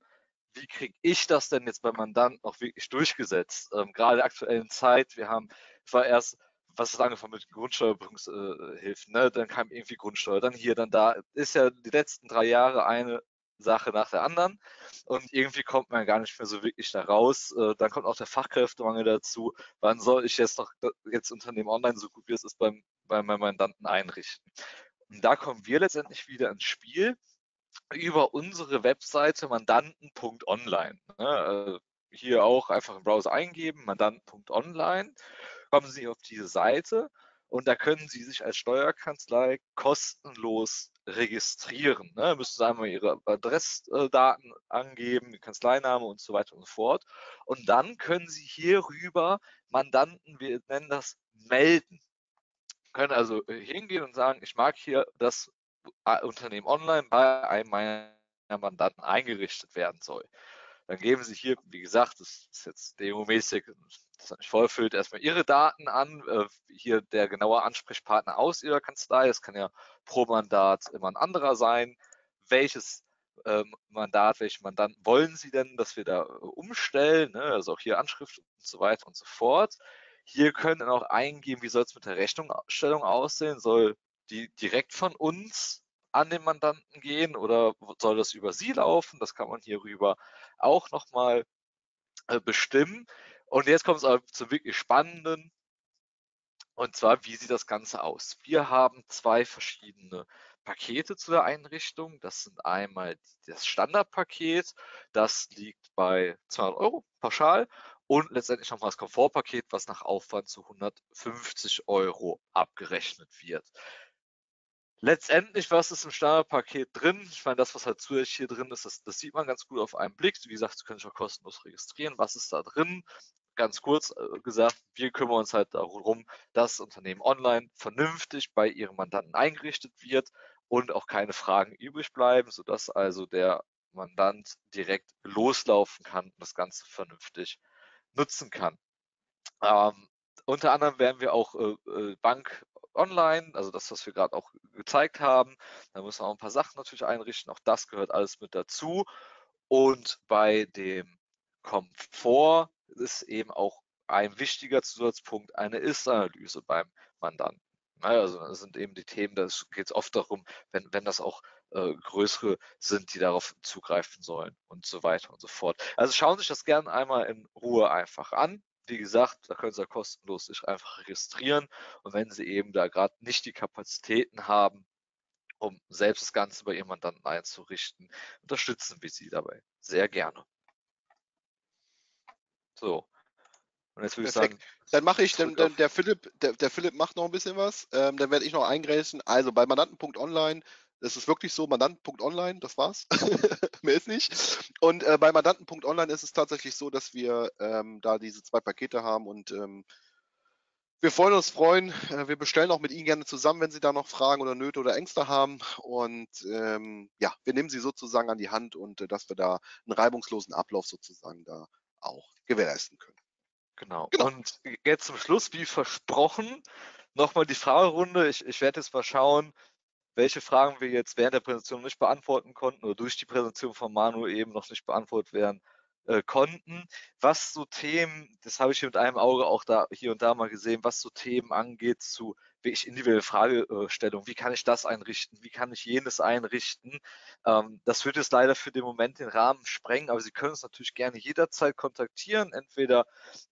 wie kriege ich das denn jetzt beim Mandanten auch wirklich durchgesetzt? Ähm, gerade in der aktuellen Zeit, wir haben, es war erst was ist angefangen mit Grundsteuerüberbrückungshilfen, ne? dann kam irgendwie Grundsteuer, dann hier, dann da. Ist ja die letzten drei Jahre eine Sache nach der anderen und irgendwie kommt man gar nicht mehr so wirklich da raus. Äh, dann kommt auch der Fachkräftemangel dazu. Wann soll ich jetzt noch jetzt Unternehmen online, so gut wie es ist, beim, bei meinem Mandanten einrichten? Und da kommen wir letztendlich wieder ins Spiel über unsere Webseite mandanten.online. Ne? Äh, hier auch einfach im Browser eingeben, mandanten.online, kommen Sie auf diese Seite und da können Sie sich als Steuerkanzlei kostenlos registrieren. Ne? Müssen Sie einmal Ihre Adressdaten angeben, Kanzleiname und so weiter und so fort. Und dann können Sie hierüber Mandanten, wir nennen das, melden. Können also hingehen und sagen, ich mag hier das Unternehmen online bei einem meiner Mandanten eingerichtet werden soll. Dann geben Sie hier, wie gesagt, das ist jetzt demomäßig, nicht vollfüllt, erstmal Ihre Daten an. Äh, hier der genaue Ansprechpartner aus Ihrer Kanzlei. Das kann ja pro Mandat immer ein anderer sein. Welches ähm, Mandat, welchen Mandanten wollen Sie denn, dass wir da äh, umstellen? Ne? Also auch hier Anschrift und so weiter und so fort. Hier können dann auch eingeben, wie soll es mit der Rechnungsstellung aussehen? Soll die direkt von uns an den Mandanten gehen oder soll das über Sie laufen? Das kann man hierüber auch nochmal äh, bestimmen. Und jetzt kommt es zum wirklich Spannenden. Und zwar, wie sieht das Ganze aus? Wir haben zwei verschiedene Pakete zu der Einrichtung. Das sind einmal das Standardpaket, das liegt bei 200 Euro pauschal und letztendlich nochmal das Komfortpaket, was nach Aufwand zu 150 Euro abgerechnet wird. Letztendlich, was ist im Standardpaket drin? Ich meine, das, was halt zusätzlich hier drin ist, das, das, sieht man ganz gut auf einen Blick. Wie gesagt, Sie können sich auch kostenlos registrieren. Was ist da drin? Ganz kurz äh, gesagt, wir kümmern uns halt darum, dass das Unternehmen online vernünftig bei Ihrem Mandanten eingerichtet wird und auch keine Fragen übrig bleiben, sodass also der Mandant direkt loslaufen kann und das Ganze vernünftig nutzen kann. Ähm, unter anderem werden wir auch äh, äh Bank online, also das, was wir gerade auch gezeigt haben. Da müssen wir auch ein paar Sachen natürlich einrichten. Auch das gehört alles mit dazu. Und bei dem Komfort ist eben auch ein wichtiger Zusatzpunkt eine Ist-Analyse beim Mandanten. Also das sind eben die Themen, da geht es oft darum, wenn, wenn das auch äh, größere sind, die darauf zugreifen sollen und so weiter und so fort. Also schauen Sie sich das gerne einmal in Ruhe einfach an wie gesagt, da können Sie ja kostenlos sich einfach registrieren. Und wenn Sie eben da gerade nicht die Kapazitäten haben, um selbst das Ganze bei Ihrem Mandanten einzurichten, unterstützen wir Sie dabei sehr gerne. So. Und jetzt würde ich sagen. Dann mache ich, dann, dann der Philipp, der, der, Philipp macht noch ein bisschen was. Ähm, dann werde ich noch eingrenzen. Also bei Mandanten.online es ist wirklich so, Mandanten.online, das war's. Mehr ist nicht. Und äh, bei Mandanten.online ist es tatsächlich so, dass wir ähm, da diese zwei Pakete haben und ähm, wir wollen uns freuen. Äh, wir bestellen auch mit Ihnen gerne zusammen, wenn Sie da noch Fragen oder Nöte oder Ängste haben. Und ähm, ja, wir nehmen Sie sozusagen an die Hand und äh, dass wir da einen reibungslosen Ablauf sozusagen da auch gewährleisten können. Genau. genau. Und jetzt zum Schluss, wie versprochen, nochmal die Fragerunde. Ich, ich werde jetzt mal schauen, welche Fragen wir jetzt während der Präsentation nicht beantworten konnten oder durch die Präsentation von Manu eben noch nicht beantwortet werden äh, konnten. Was so Themen, das habe ich hier mit einem Auge auch da hier und da mal gesehen, was so Themen angeht zu wirklich individuelle Fragestellungen. Wie kann ich das einrichten? Wie kann ich jenes einrichten? Ähm, das wird jetzt leider für den Moment den Rahmen sprengen, aber Sie können uns natürlich gerne jederzeit kontaktieren. Entweder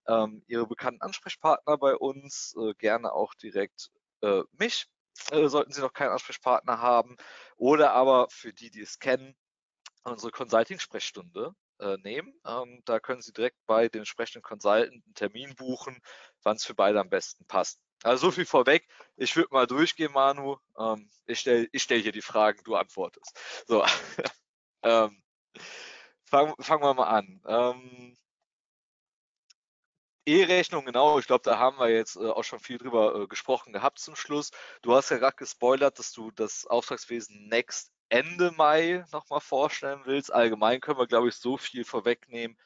ähm, Ihre bekannten Ansprechpartner bei uns, äh, gerne auch direkt äh, mich äh, sollten Sie noch keinen Ansprechpartner haben. Oder aber für die, die es kennen, unsere Consulting-Sprechstunde äh, nehmen. Ähm, da können Sie direkt bei den entsprechenden Consultant einen Termin buchen, wann es für beide am besten passt. Also so viel vorweg. Ich würde mal durchgehen, Manu. Ähm, ich stelle ich stell hier die Fragen, du antwortest. So. ähm, fangen, fangen wir mal an. Ähm, E-Rechnung, genau, ich glaube, da haben wir jetzt äh, auch schon viel drüber äh, gesprochen gehabt zum Schluss. Du hast ja gerade gespoilert, dass du das Auftragswesen Next Ende Mai nochmal vorstellen willst. Allgemein können wir, glaube ich, so viel vorwegnehmen,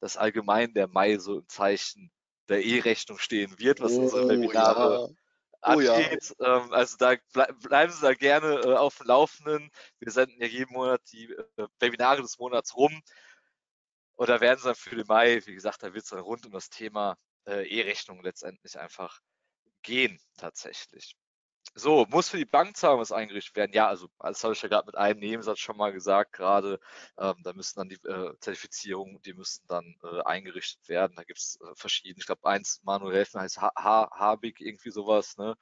dass allgemein der Mai so im Zeichen der E-Rechnung stehen wird, was oh, unsere Webinare ja. angeht. Oh, ja. ähm, also da ble bleiben Sie da gerne äh, auf dem Laufenden. Wir senden ja jeden Monat die äh, Webinare des Monats rum. Und da werden sie dann für den Mai, wie gesagt, da wird es dann rund um das Thema äh, E-Rechnung letztendlich einfach gehen tatsächlich. So, muss für die Bankzahlung was eingerichtet werden? Ja, also das habe ich ja gerade mit einem Nebensatz schon mal gesagt, gerade ähm, da müssen dann die äh, Zertifizierungen, die müssen dann äh, eingerichtet werden. Da gibt es äh, verschiedene. Ich glaube, eins, Manuel Helfen heißt Habig, irgendwie sowas. Ne?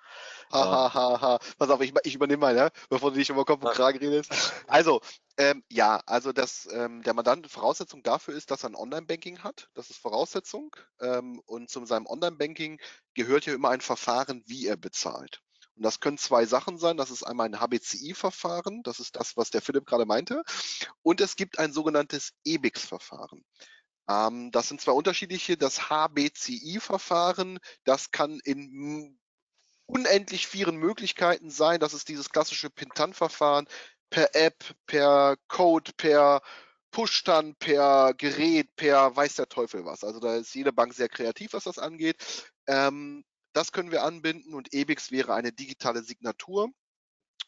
Ha, ha, ha, ha. Pass auf, ich, ich übernehme mal, ne? bevor du dich über Kopf und Kragen redest. Also, ähm, ja, also das, ähm, der Mandant, Voraussetzung dafür ist, dass er ein Online-Banking hat. Das ist Voraussetzung. Ähm, und zu seinem Online-Banking gehört ja immer ein Verfahren, wie er bezahlt. Und das können zwei Sachen sein. Das ist einmal ein HBCI-Verfahren, das ist das, was der Philipp gerade meinte. Und es gibt ein sogenanntes EBIX-Verfahren. Ähm, das sind zwei unterschiedliche. Das HBCI-Verfahren, das kann in unendlich vielen Möglichkeiten sein. Das ist dieses klassische Pintan-Verfahren per App, per Code, per Push dann per Gerät, per weiß der Teufel was. Also da ist jede Bank sehr kreativ, was das angeht. Ähm, das können wir anbinden und EBIX wäre eine digitale Signatur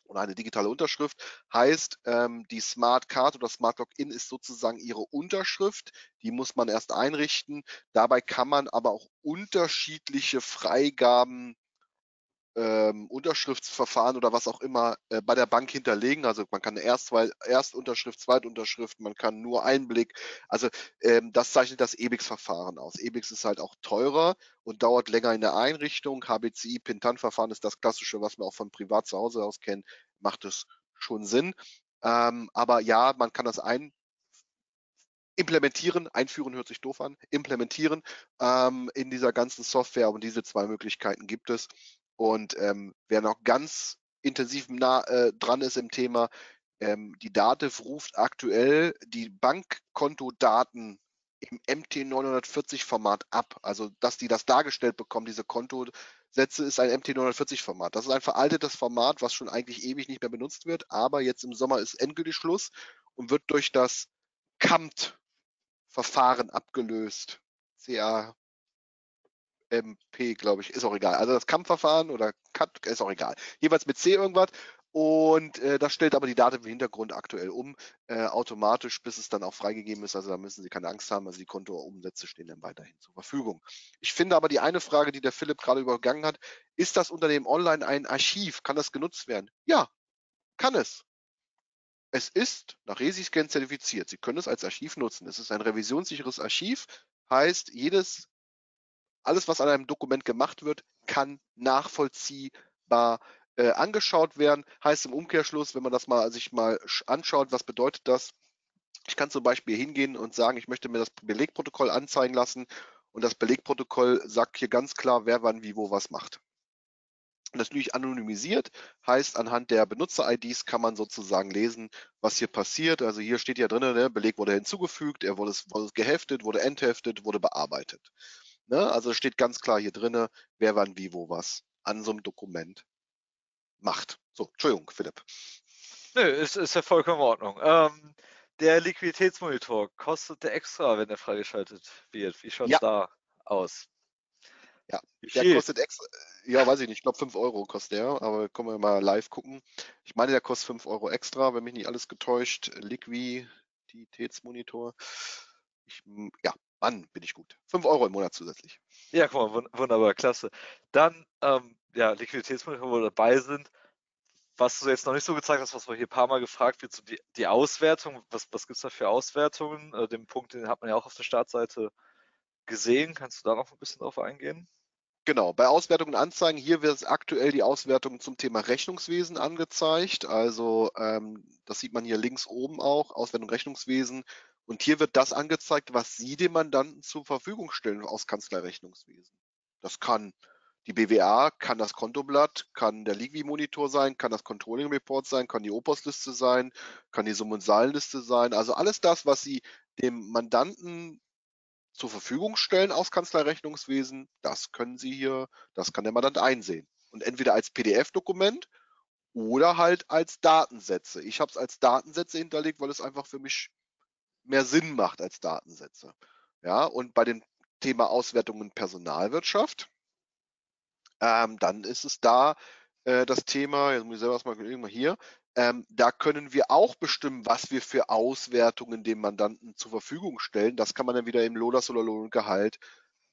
und eine digitale Unterschrift. Heißt, ähm, die Smart Card oder Smart Login ist sozusagen Ihre Unterschrift. Die muss man erst einrichten. Dabei kann man aber auch unterschiedliche Freigaben ähm, Unterschriftsverfahren oder was auch immer äh, bei der Bank hinterlegen. Also man kann erst zwei, Erstunterschrift, Zweitunterschrift, man kann nur Einblick. Also ähm, das zeichnet das EBIX-Verfahren aus. EBIX ist halt auch teurer und dauert länger in der Einrichtung. HBCI Pintan-Verfahren ist das klassische, was wir auch von privat zu Hause aus kennen, macht es schon Sinn. Ähm, aber ja, man kann das ein implementieren, einführen hört sich doof an, implementieren ähm, in dieser ganzen Software und diese zwei Möglichkeiten gibt es. Und ähm, wer noch ganz intensiv nah, äh, dran ist im Thema, ähm, die DATEV ruft aktuell die Bankkontodaten im MT940-Format ab. Also, dass die das dargestellt bekommen, diese Kontosätze, ist ein MT940-Format. Das ist ein veraltetes Format, was schon eigentlich ewig nicht mehr benutzt wird, aber jetzt im Sommer ist endgültig Schluss und wird durch das CAMT-Verfahren abgelöst. CA MP, glaube ich, ist auch egal. Also das Kampfverfahren oder Cut, ist auch egal. Jeweils mit C irgendwas. Und äh, das stellt aber die Daten im Hintergrund aktuell um, äh, automatisch, bis es dann auch freigegeben ist. Also da müssen Sie keine Angst haben. Also die Kontoumsätze stehen dann weiterhin zur Verfügung. Ich finde aber die eine Frage, die der Philipp gerade übergangen hat, ist das Unternehmen online ein Archiv? Kann das genutzt werden? Ja, kann es. Es ist nach Resiscan zertifiziert. Sie können es als Archiv nutzen. Es ist ein revisionssicheres Archiv, heißt, jedes alles, was an einem Dokument gemacht wird, kann nachvollziehbar äh, angeschaut werden. Heißt im Umkehrschluss, wenn man das mal sich mal anschaut, was bedeutet das? Ich kann zum Beispiel hingehen und sagen, ich möchte mir das Belegprotokoll anzeigen lassen und das Belegprotokoll sagt hier ganz klar, wer wann wie wo was macht. Das natürlich anonymisiert, heißt anhand der Benutzer-IDs kann man sozusagen lesen, was hier passiert. Also hier steht ja drin, der Beleg wurde hinzugefügt, er wurde, wurde geheftet, wurde entheftet, wurde bearbeitet. Ne? Also steht ganz klar hier drin, wer wann wie wo was an so einem Dokument macht. So, Entschuldigung, Philipp. Nö, ist, ist ja vollkommen in Ordnung. Ähm, der Liquiditätsmonitor kostet der extra, wenn er freigeschaltet wird. Wie schaut es ja. da aus? Ja, der kostet extra, ja, weiß ich nicht, ich glaube 5 Euro kostet der, aber können wir mal live gucken. Ich meine, der kostet 5 Euro extra, wenn mich nicht alles getäuscht. Liquiditätsmonitor. Ich, ja, Mann, bin ich gut. 5 Euro im Monat zusätzlich. Ja, guck mal, wunderbar, klasse. Dann, ähm, ja, Liquiditätsmittel, wo wir dabei sind. Was du jetzt noch nicht so gezeigt hast, was wir hier ein paar Mal gefragt wird, so die, die Auswertung, was, was gibt es da für Auswertungen? Äh, den Punkt, den hat man ja auch auf der Startseite gesehen. Kannst du da noch ein bisschen drauf eingehen? Genau, bei Auswertungen und Anzeigen, hier wird aktuell die Auswertung zum Thema Rechnungswesen angezeigt. Also ähm, das sieht man hier links oben auch, Auswertung Rechnungswesen. Und hier wird das angezeigt, was Sie dem Mandanten zur Verfügung stellen aus Kanzlerrechnungswesen. Das kann die BWA, kann das Kontoblatt, kann der Ligvi-Monitor sein, kann das Controlling-Report sein, kann die Opos-Liste sein, kann die Summ- und sein. Also alles das, was Sie dem Mandanten zur Verfügung stellen aus Kanzlerrechnungswesen, das können Sie hier, das kann der Mandant einsehen. Und entweder als PDF-Dokument oder halt als Datensätze. Ich habe es als Datensätze hinterlegt, weil es einfach für mich mehr Sinn macht als Datensätze. Ja, und bei dem Thema Auswertung und Personalwirtschaft, ähm, dann ist es da äh, das Thema, jetzt muss ich selber mal hier, ähm, da können wir auch bestimmen, was wir für Auswertungen dem Mandanten zur Verfügung stellen. Das kann man dann wieder im Lodas oder Lohn und Gehalt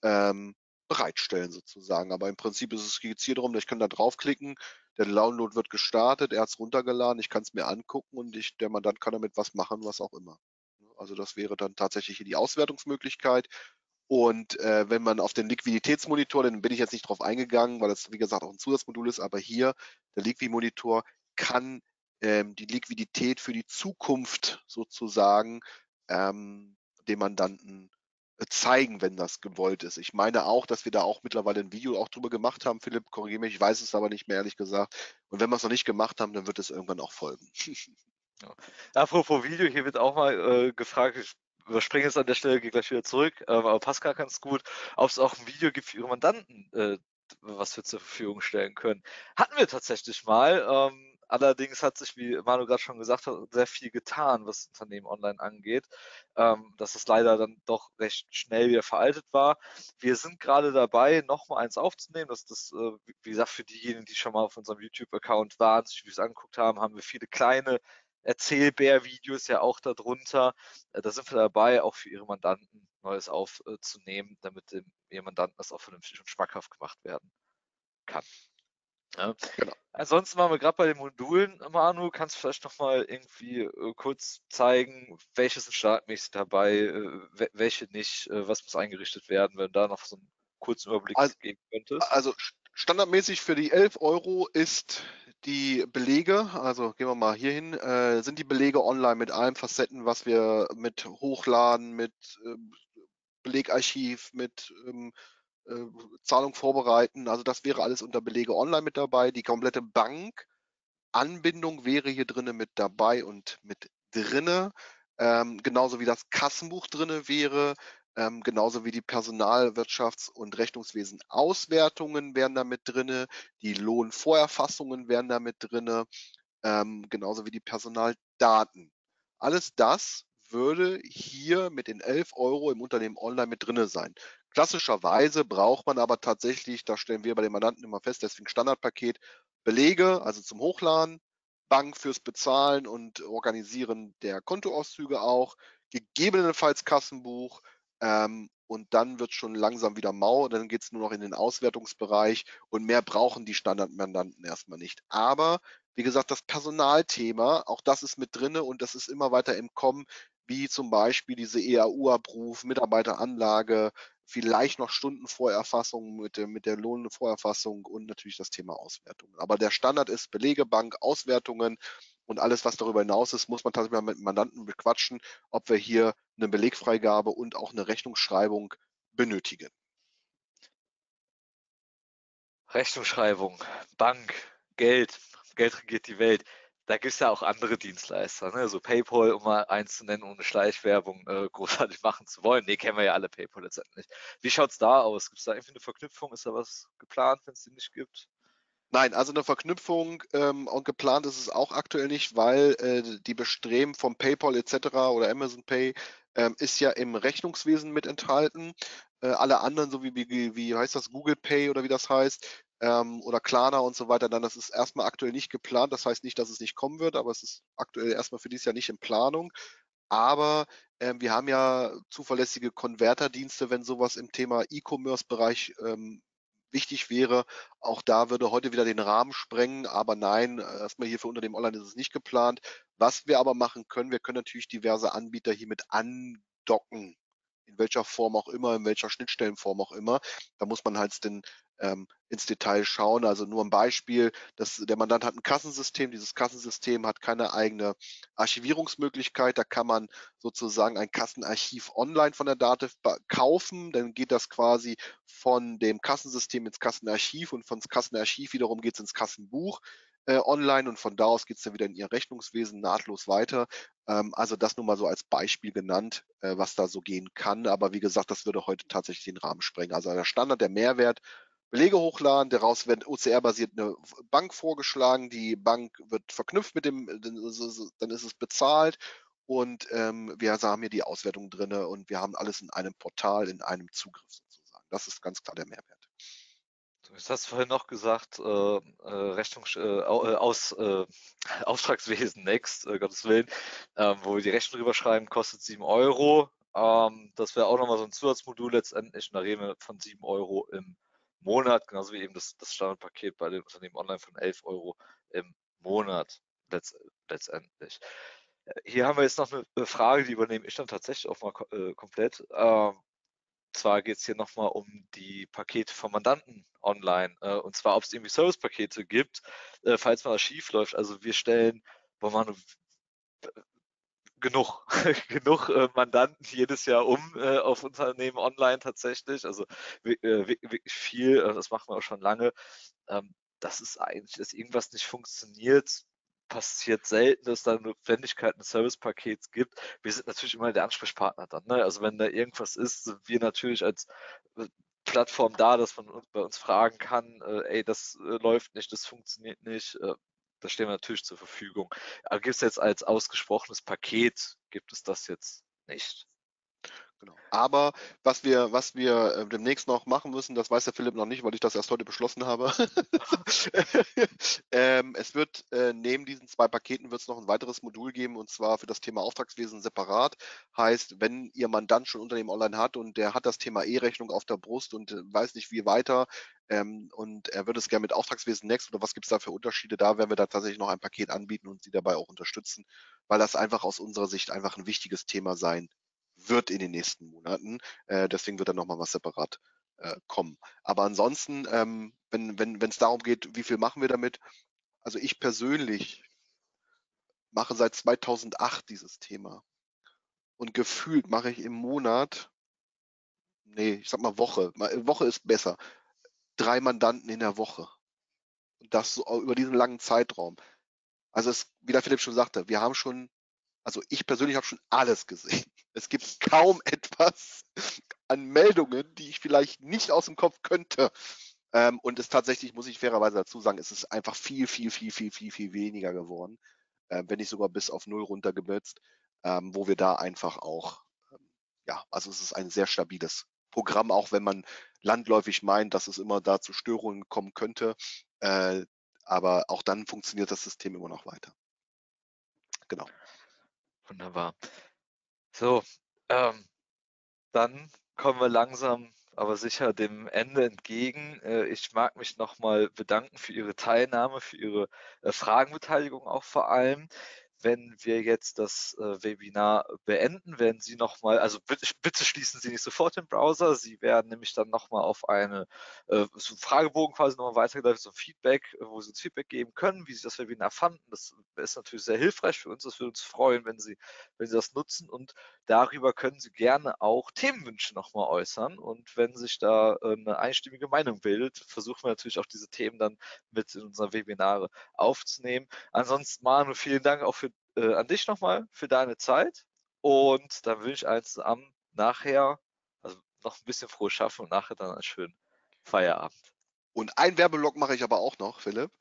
ähm, bereitstellen sozusagen. Aber im Prinzip ist es geht hier darum, ich kann da draufklicken, der Download wird gestartet, er hat es runtergeladen, ich kann es mir angucken und ich, der Mandant kann damit was machen, was auch immer. Also das wäre dann tatsächlich hier die Auswertungsmöglichkeit. Und äh, wenn man auf den Liquiditätsmonitor, dann bin ich jetzt nicht drauf eingegangen, weil das wie gesagt auch ein Zusatzmodul ist, aber hier der Liquid-Monitor kann ähm, die Liquidität für die Zukunft sozusagen ähm, dem Mandanten äh, zeigen, wenn das gewollt ist. Ich meine auch, dass wir da auch mittlerweile ein Video auch drüber gemacht haben. Philipp, korrigiere mich, ich weiß es aber nicht mehr ehrlich gesagt. Und wenn wir es noch nicht gemacht haben, dann wird es irgendwann auch folgen. Ja. Apropos Video, hier wird auch mal äh, gefragt, ich überspringe es an der Stelle, gehe gleich wieder zurück, äh, aber Pascal ganz gut, ob es auch ein Video gibt für Ihre Mandanten, äh, was wir zur Verfügung stellen können. Hatten wir tatsächlich mal. Ähm, Allerdings hat sich, wie Manu gerade schon gesagt hat, sehr viel getan, was Unternehmen online angeht, ähm, dass es leider dann doch recht schnell wieder veraltet war. Wir sind gerade dabei, nochmal eins aufzunehmen. Das, das äh, wie gesagt, für diejenigen, die schon mal auf unserem YouTube-Account waren, sich es angeguckt haben, haben wir viele kleine Erzählbär-Videos ja auch darunter. Äh, da sind wir dabei, auch für Ihre Mandanten Neues aufzunehmen, damit dem, Ihr Mandanten das auch vernünftig und schmackhaft gemacht werden kann. Ja. Genau. Ansonsten waren wir gerade bei den Modulen, Manu, kannst du vielleicht noch mal irgendwie äh, kurz zeigen, welche sind startmäßig dabei, äh, welche nicht, äh, was muss eingerichtet werden, wenn du da noch so einen kurzen Überblick also, geben könntest? Also standardmäßig für die 11 Euro ist die Belege, also gehen wir mal hier hin, äh, sind die Belege online mit allen Facetten, was wir mit Hochladen, mit ähm, Belegarchiv, mit ähm, äh, Zahlung vorbereiten. Also das wäre alles unter Belege online mit dabei. Die komplette Bankanbindung wäre hier drinnen mit dabei und mit drinne. Ähm, genauso wie das Kassenbuch drinne wäre, ähm, genauso wie die Personalwirtschafts- und Rechnungswesen-Auswertungen wären da mit drinne, die Lohnvorerfassungen wären da mit drinne, ähm, genauso wie die Personaldaten. Alles das würde hier mit den 11 Euro im Unternehmen online mit drinne sein. Klassischerweise braucht man aber tatsächlich, da stellen wir bei den Mandanten immer fest, deswegen Standardpaket, Belege, also zum Hochladen, Bank fürs Bezahlen und Organisieren der Kontoauszüge auch, gegebenenfalls Kassenbuch ähm, und dann wird schon langsam wieder mau, dann geht es nur noch in den Auswertungsbereich und mehr brauchen die Standardmandanten erstmal nicht. Aber wie gesagt, das Personalthema, auch das ist mit drinne und das ist immer weiter im Kommen, wie zum Beispiel diese EAU-Abruf, Mitarbeiteranlage, vielleicht noch Stundenvorerfassung mit, der, mit der Lohnvorerfassung und natürlich das Thema Auswertungen. Aber der Standard ist Belegebank, Auswertungen und alles, was darüber hinaus ist, muss man tatsächlich mit dem Mandanten bequatschen, ob wir hier eine Belegfreigabe und auch eine Rechnungsschreibung benötigen. Rechnungsschreibung, Bank, Geld, Geld regiert die Welt da gibt es ja auch andere Dienstleister, ne? so PayPal, um mal eins zu nennen, ohne Schleichwerbung äh, großartig machen zu wollen. Nee, kennen wir ja alle PayPal letztendlich. Wie schaut es da aus? Gibt es da irgendwie eine Verknüpfung? Ist da was geplant, wenn es die nicht gibt? Nein, also eine Verknüpfung ähm, und geplant ist es auch aktuell nicht, weil äh, die Bestreben vom PayPal etc. oder Amazon Pay ähm, ist ja im Rechnungswesen mit enthalten. Äh, alle anderen, so wie, wie, wie heißt das, Google Pay oder wie das heißt, ähm, oder Klarna und so weiter, dann das ist erstmal aktuell nicht geplant. Das heißt nicht, dass es nicht kommen wird, aber es ist aktuell erstmal für dieses Jahr nicht in Planung. Aber ähm, wir haben ja zuverlässige Konverterdienste, wenn sowas im Thema E-Commerce-Bereich ähm, wichtig wäre. Auch da würde heute wieder den Rahmen sprengen, aber nein, erstmal hier für Unternehmen Online ist es nicht geplant. Was wir aber machen können, wir können natürlich diverse Anbieter hiermit andocken in welcher Form auch immer, in welcher Schnittstellenform auch immer. Da muss man halt den ähm, ins Detail schauen. Also nur ein Beispiel, dass der Mandant hat ein Kassensystem, dieses Kassensystem hat keine eigene Archivierungsmöglichkeit, da kann man sozusagen ein Kassenarchiv online von der Dativ kaufen, dann geht das quasi von dem Kassensystem ins Kassenarchiv und von Kassenarchiv wiederum geht es ins Kassenbuch äh, online und von da aus geht es dann wieder in ihr Rechnungswesen nahtlos weiter. Ähm, also das nur mal so als Beispiel genannt, äh, was da so gehen kann. Aber wie gesagt, das würde heute tatsächlich den Rahmen sprengen. Also der Standard, der Mehrwert Belege hochladen, daraus wird OCR-basiert eine Bank vorgeschlagen, die Bank wird verknüpft mit dem, dann ist es bezahlt und ähm, wir haben hier die Auswertung drin und wir haben alles in einem Portal, in einem Zugriff sozusagen. Das ist ganz klar der Mehrwert. Du hast vorhin noch gesagt, äh, äh Rechnungs, äh, äh, aus, äh, Auftragswesen Next, äh, Gottes Willen, ähm, wo wir die Rechnung drüber schreiben, kostet 7 Euro. Ähm, das wäre auch nochmal so ein Zusatzmodul letztendlich. Da reden wir von 7 Euro im Monat, genauso wie eben das, das Standardpaket bei den Unternehmen online von 11 Euro im Monat letzt, letztendlich. Äh, hier haben wir jetzt noch eine Frage, die übernehme ich dann tatsächlich auch mal äh, komplett. Ähm, zwar geht es hier nochmal um die Pakete vom Mandanten online. Äh, und zwar, ob es irgendwie Service-Pakete gibt, äh, falls mal was schief läuft. Also wir stellen, wo man genug, genug äh, Mandanten jedes Jahr um äh, auf Unternehmen online tatsächlich. Also äh, wirklich viel, äh, das machen wir auch schon lange. Ähm, das ist eigentlich, dass irgendwas nicht funktioniert, passiert selten, dass da Notwendigkeit eines Servicepakets gibt. Wir sind natürlich immer der Ansprechpartner dann. Ne? Also wenn da irgendwas ist, sind wir natürlich als äh, Plattform da, dass man bei uns fragen kann, äh, ey, das läuft nicht, das funktioniert nicht. Äh, da stehen wir natürlich zur Verfügung. Aber gibt es jetzt als ausgesprochenes Paket, gibt es das jetzt nicht. Genau. Aber was wir, was wir äh, demnächst noch machen müssen, das weiß der Philipp noch nicht, weil ich das erst heute beschlossen habe. ähm, es wird äh, neben diesen zwei Paketen wird es noch ein weiteres Modul geben und zwar für das Thema Auftragswesen separat. Heißt, wenn Ihr Mandant schon Unternehmen online hat und der hat das Thema E-Rechnung auf der Brust und äh, weiß nicht wie weiter ähm, und er würde es gerne mit Auftragswesen Next oder was gibt es da für Unterschiede, da werden wir da tatsächlich noch ein Paket anbieten und Sie dabei auch unterstützen, weil das einfach aus unserer Sicht einfach ein wichtiges Thema sein wird in den nächsten Monaten. Äh, deswegen wird dann nochmal was separat äh, kommen. Aber ansonsten, ähm, wenn wenn es darum geht, wie viel machen wir damit? Also ich persönlich mache seit 2008 dieses Thema. Und gefühlt mache ich im Monat, nee, ich sag mal Woche, Woche ist besser, drei Mandanten in der Woche. Und das so über diesen langen Zeitraum. Also es, wie der Philipp schon sagte, wir haben schon, also ich persönlich habe schon alles gesehen. Es gibt kaum etwas an Meldungen, die ich vielleicht nicht aus dem Kopf könnte. Ähm, und es tatsächlich, muss ich fairerweise dazu sagen, es ist einfach viel, viel, viel, viel, viel, viel weniger geworden. Äh, wenn nicht sogar bis auf null runtergebetzt, ähm, wo wir da einfach auch, ähm, ja, also es ist ein sehr stabiles Programm, auch wenn man landläufig meint, dass es immer da zu Störungen kommen könnte. Äh, aber auch dann funktioniert das System immer noch weiter. Genau. Wunderbar. So, ähm, dann kommen wir langsam, aber sicher dem Ende entgegen. Äh, ich mag mich nochmal bedanken für Ihre Teilnahme, für Ihre äh, Fragenbeteiligung auch vor allem wenn wir jetzt das äh, Webinar beenden, werden Sie nochmal, also bitte, bitte, schließen Sie nicht sofort den Browser, Sie werden nämlich dann nochmal auf eine äh, so Fragebogen quasi nochmal weitergeleitet, so ein Feedback, wo Sie uns Feedback geben können, wie Sie das Webinar fanden. Das ist natürlich sehr hilfreich für uns, das würde uns freuen, wenn Sie, wenn Sie das nutzen und darüber können Sie gerne auch Themenwünsche nochmal äußern und wenn sich da äh, eine einstimmige Meinung bildet, versuchen wir natürlich auch diese Themen dann mit in unsere Webinare aufzunehmen. Ansonsten Manu, vielen Dank auch für äh, an dich nochmal für deine Zeit. Und dann wünsche ich eins am nachher, also noch ein bisschen frohes Schaffen und nachher dann einen schönen Feierabend. Und ein Werbeblock mache ich aber auch noch, Philipp.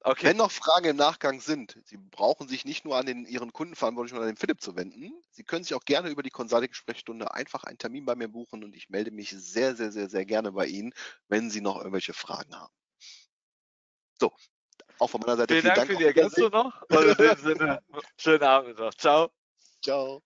Okay. Wenn noch Fragen im Nachgang sind, Sie brauchen sich nicht nur an den, Ihren Kundenverantwortlichen oder an den Philipp zu wenden. Sie können sich auch gerne über die Consulting-Sprechstunde einfach einen Termin bei mir buchen und ich melde mich sehr, sehr, sehr, sehr gerne bei Ihnen, wenn Sie noch irgendwelche Fragen haben. So, auch von meiner Seite vielen, vielen Dank, Dank für die Ergänzung noch. Und in dem Sinne, schönen Abend noch. Ciao. Ciao.